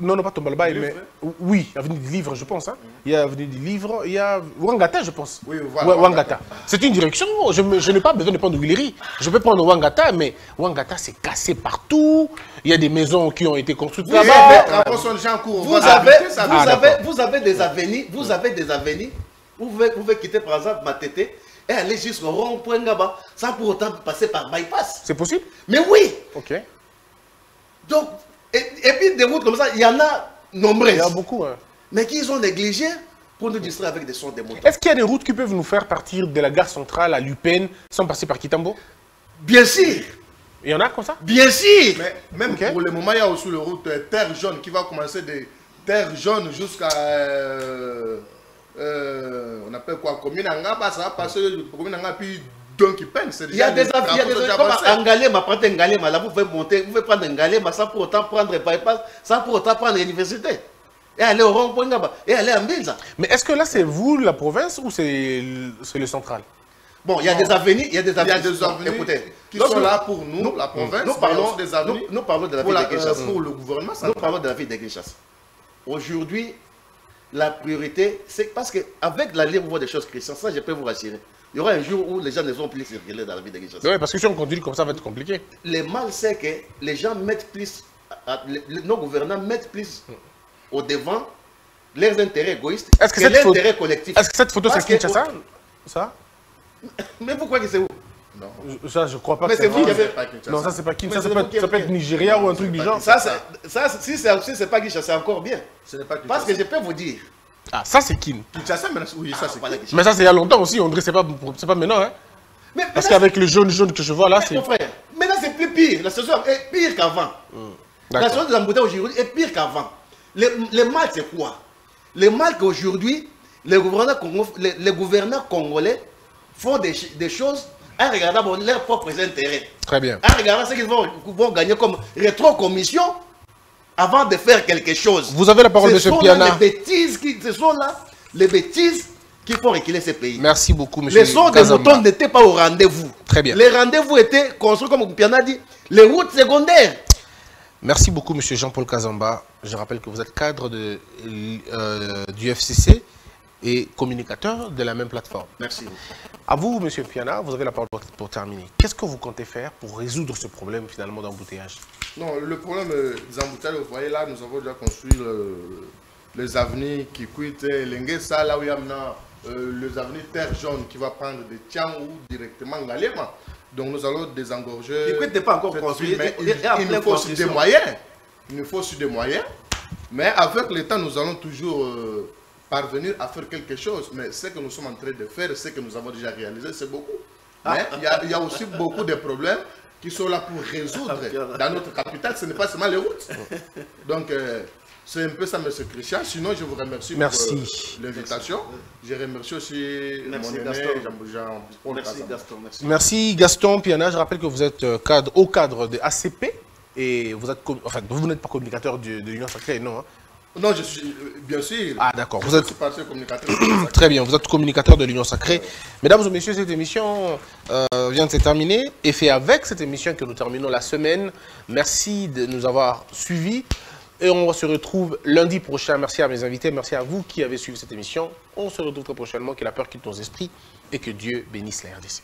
non, non, pas Tombalbaye, mais. Oui, avenue du Livre, je pense. hein. Il y a avenue du Livre, il y a Wangata, je pense. Oui, voilà, Wangata. Wangata. C'est une direction. Je, me- je n'ai pas besoin de prendre Guilleri. Je peux prendre Wangata, mais Wangata, c'est cassé partout. Il y a des maisons qui ont été construites Vous là-bas. avez- vous, Ah, vous des avenirs, vous avez des avenirs, vous pouvez, vous pouvez quitter par exemple Matete et aller jusqu'au rond-point Ngaba sans pour autant passer par bypass. C'est possible? Mais oui, Ok. donc, et, et puis des routes comme ça, il y en a nombreuses, Il y a beaucoup. hein. mais qu'ils ont négligé pour nous distraire avec des sons de motos. Est-ce qu'il y a des routes qui peuvent nous faire partir de la gare centrale à Lupin sans passer par Kitambo? Bien sûr, Il y en a comme ça? Bien sûr. Mais même pour le moment, il y a aussi le route euh, Terre Jaune qui va commencer de Terre Jaune jusqu'à. euh, euh, on appelle quoi? Commune Angaba, ça va passer de Commune Angaba, puis donc il peine. C'est Il y a des il y a des comme Ngalema, prendre Ngalema, là vous pouvez monter, vous pouvez prendre Ngalema sans pour autant prendre bypass, sans pour autant prendre l'université. Et aller au rond-point Ngaba, et aller à Mbinza. Mais est-ce que là, c'est vous, la province, ou c'est le, c'est le central? Bon, il y a des avenirs, il y a des Il y a avenirs. Écoutez, qui donc sont nous- là pour nous, la province, nous parlons, des avenues nous, nous parlons de la pour, ville la- de euh, Kinshasa. pour le gouvernement Nous parlons de la ville de Kinshasa. Aujourd'hui, la priorité, c'est parce qu'avec la libre voie des choses chrétiennes, ça je peux vous rassurer. Il y aura un jour où les gens ne vont plus circuler dans la ville de Kinshasa. Oui, parce que si on continue comme ça, ça va être compliqué. Le mal, c'est que les gens mettent plus, nos gouvernants mettent plus au devant leurs intérêts égoïstes Est-ce que que intérêts collectifs. Est-ce que cette photo, c'est que- Kinshasa Ça? Mais pourquoi que c'est où? Ça, je crois pas Mais que c'est vous qui avez-. Non, ça, c'est pas Kinshasa. Ça c'est peut être- qui ça peut être Nigeria ou un truc du genre. Ça, c'est- ça, si c'est si c'est pas Kinshasa, c'est encore bien. Ce n'est pas Parce que je peux vous dire. Ah, ça, c'est Kin. Kinshasa, mais oui, ça c'est qui Kinshasa. Mais ça, c'est il y a longtemps aussi, André, c'est pas, c'est pas maintenant. Hein. Mais Parce qu'avec le jaune jaune que je vois là, c'est. Mon frère, maintenant c'est plus pire. La situation est pire qu'avant. La D'accord. situation de l'embouteillage aujourd'hui est pire qu'avant. Le, le mal, c'est quoi? Le mal qu'aujourd'hui, les gouvernants, congo- les, congolais font des, des choses en regardant bon, leurs propres intérêts. Très bien. En regardant ce qu'ils vont, vont gagner comme rétro-commission avant de faire quelque chose. Vous avez la parole, ce sont Piana. Là les bêtises qui, ce sont là les bêtises qu'il faut reculer ces pays. Merci beaucoup, monsieur Les sons des moutons n'étaient pas au rendez-vous. Très bien. Les rendez-vous étaient construits, comme Piana dit, les routes secondaires. Merci beaucoup, monsieur Jean-Paul Kazamba. Je rappelle que vous êtes cadre de, euh, du FCC et communicateur de la même plateforme. Merci. À vous, monsieur Piana, vous avez la parole pour terminer. Qu'est-ce que vous comptez faire pour résoudre ce problème finalement d'embouteillage? Non, le problème euh, des embouteillages, vous voyez là, nous avons déjà construit le- les avenues qui quittent Lenguesa, là où il y a maintenant euh, les avenues Terre Jaune qui va prendre de Tian ou directement Galema. Donc nous allons désengorger. Kikwit n'est pas encore construit, mais il- il, il il nous faut aussi des moyens. Il nous faut aussi des moyens. Mais avec l'État, nous allons toujours euh, parvenir à faire quelque chose. Mais ce que nous sommes en train de faire, ce que nous avons déjà réalisé, c'est beaucoup. Ah. Mais il y, a, il y a aussi beaucoup de problèmes qui sont là pour résoudre dans notre capitale. Ce n'est pas seulement les routes. Donc, euh, c'est un peu ça, M. Christian. Sinon, je vous remercie Merci. pour euh, l'invitation. Je remercie aussi Merci, mon aîné, Gaston. Jean- Merci. Gaston, merci. Merci Gaston Piana. Je rappelle que vous êtes euh, cadre, au cadre de ACP et vous êtes, enfin, vous n'êtes pas communicateur de, de l'Union Sacrée, non hein Non, je suis, euh, bien sûr. Ah d'accord, vous êtes communicateur. Très bien, vous êtes communicateur de l'Union Sacrée. Mesdames et messieurs, cette émission euh, vient de se terminer et fait avec cette émission que nous terminons la semaine. Merci de nous avoir suivis et on se retrouve lundi prochain. Merci à mes invités, merci à vous qui avez suivi cette émission. On se retrouve très prochainement. Que la peur quitte nos esprits et que Dieu bénisse la RDC.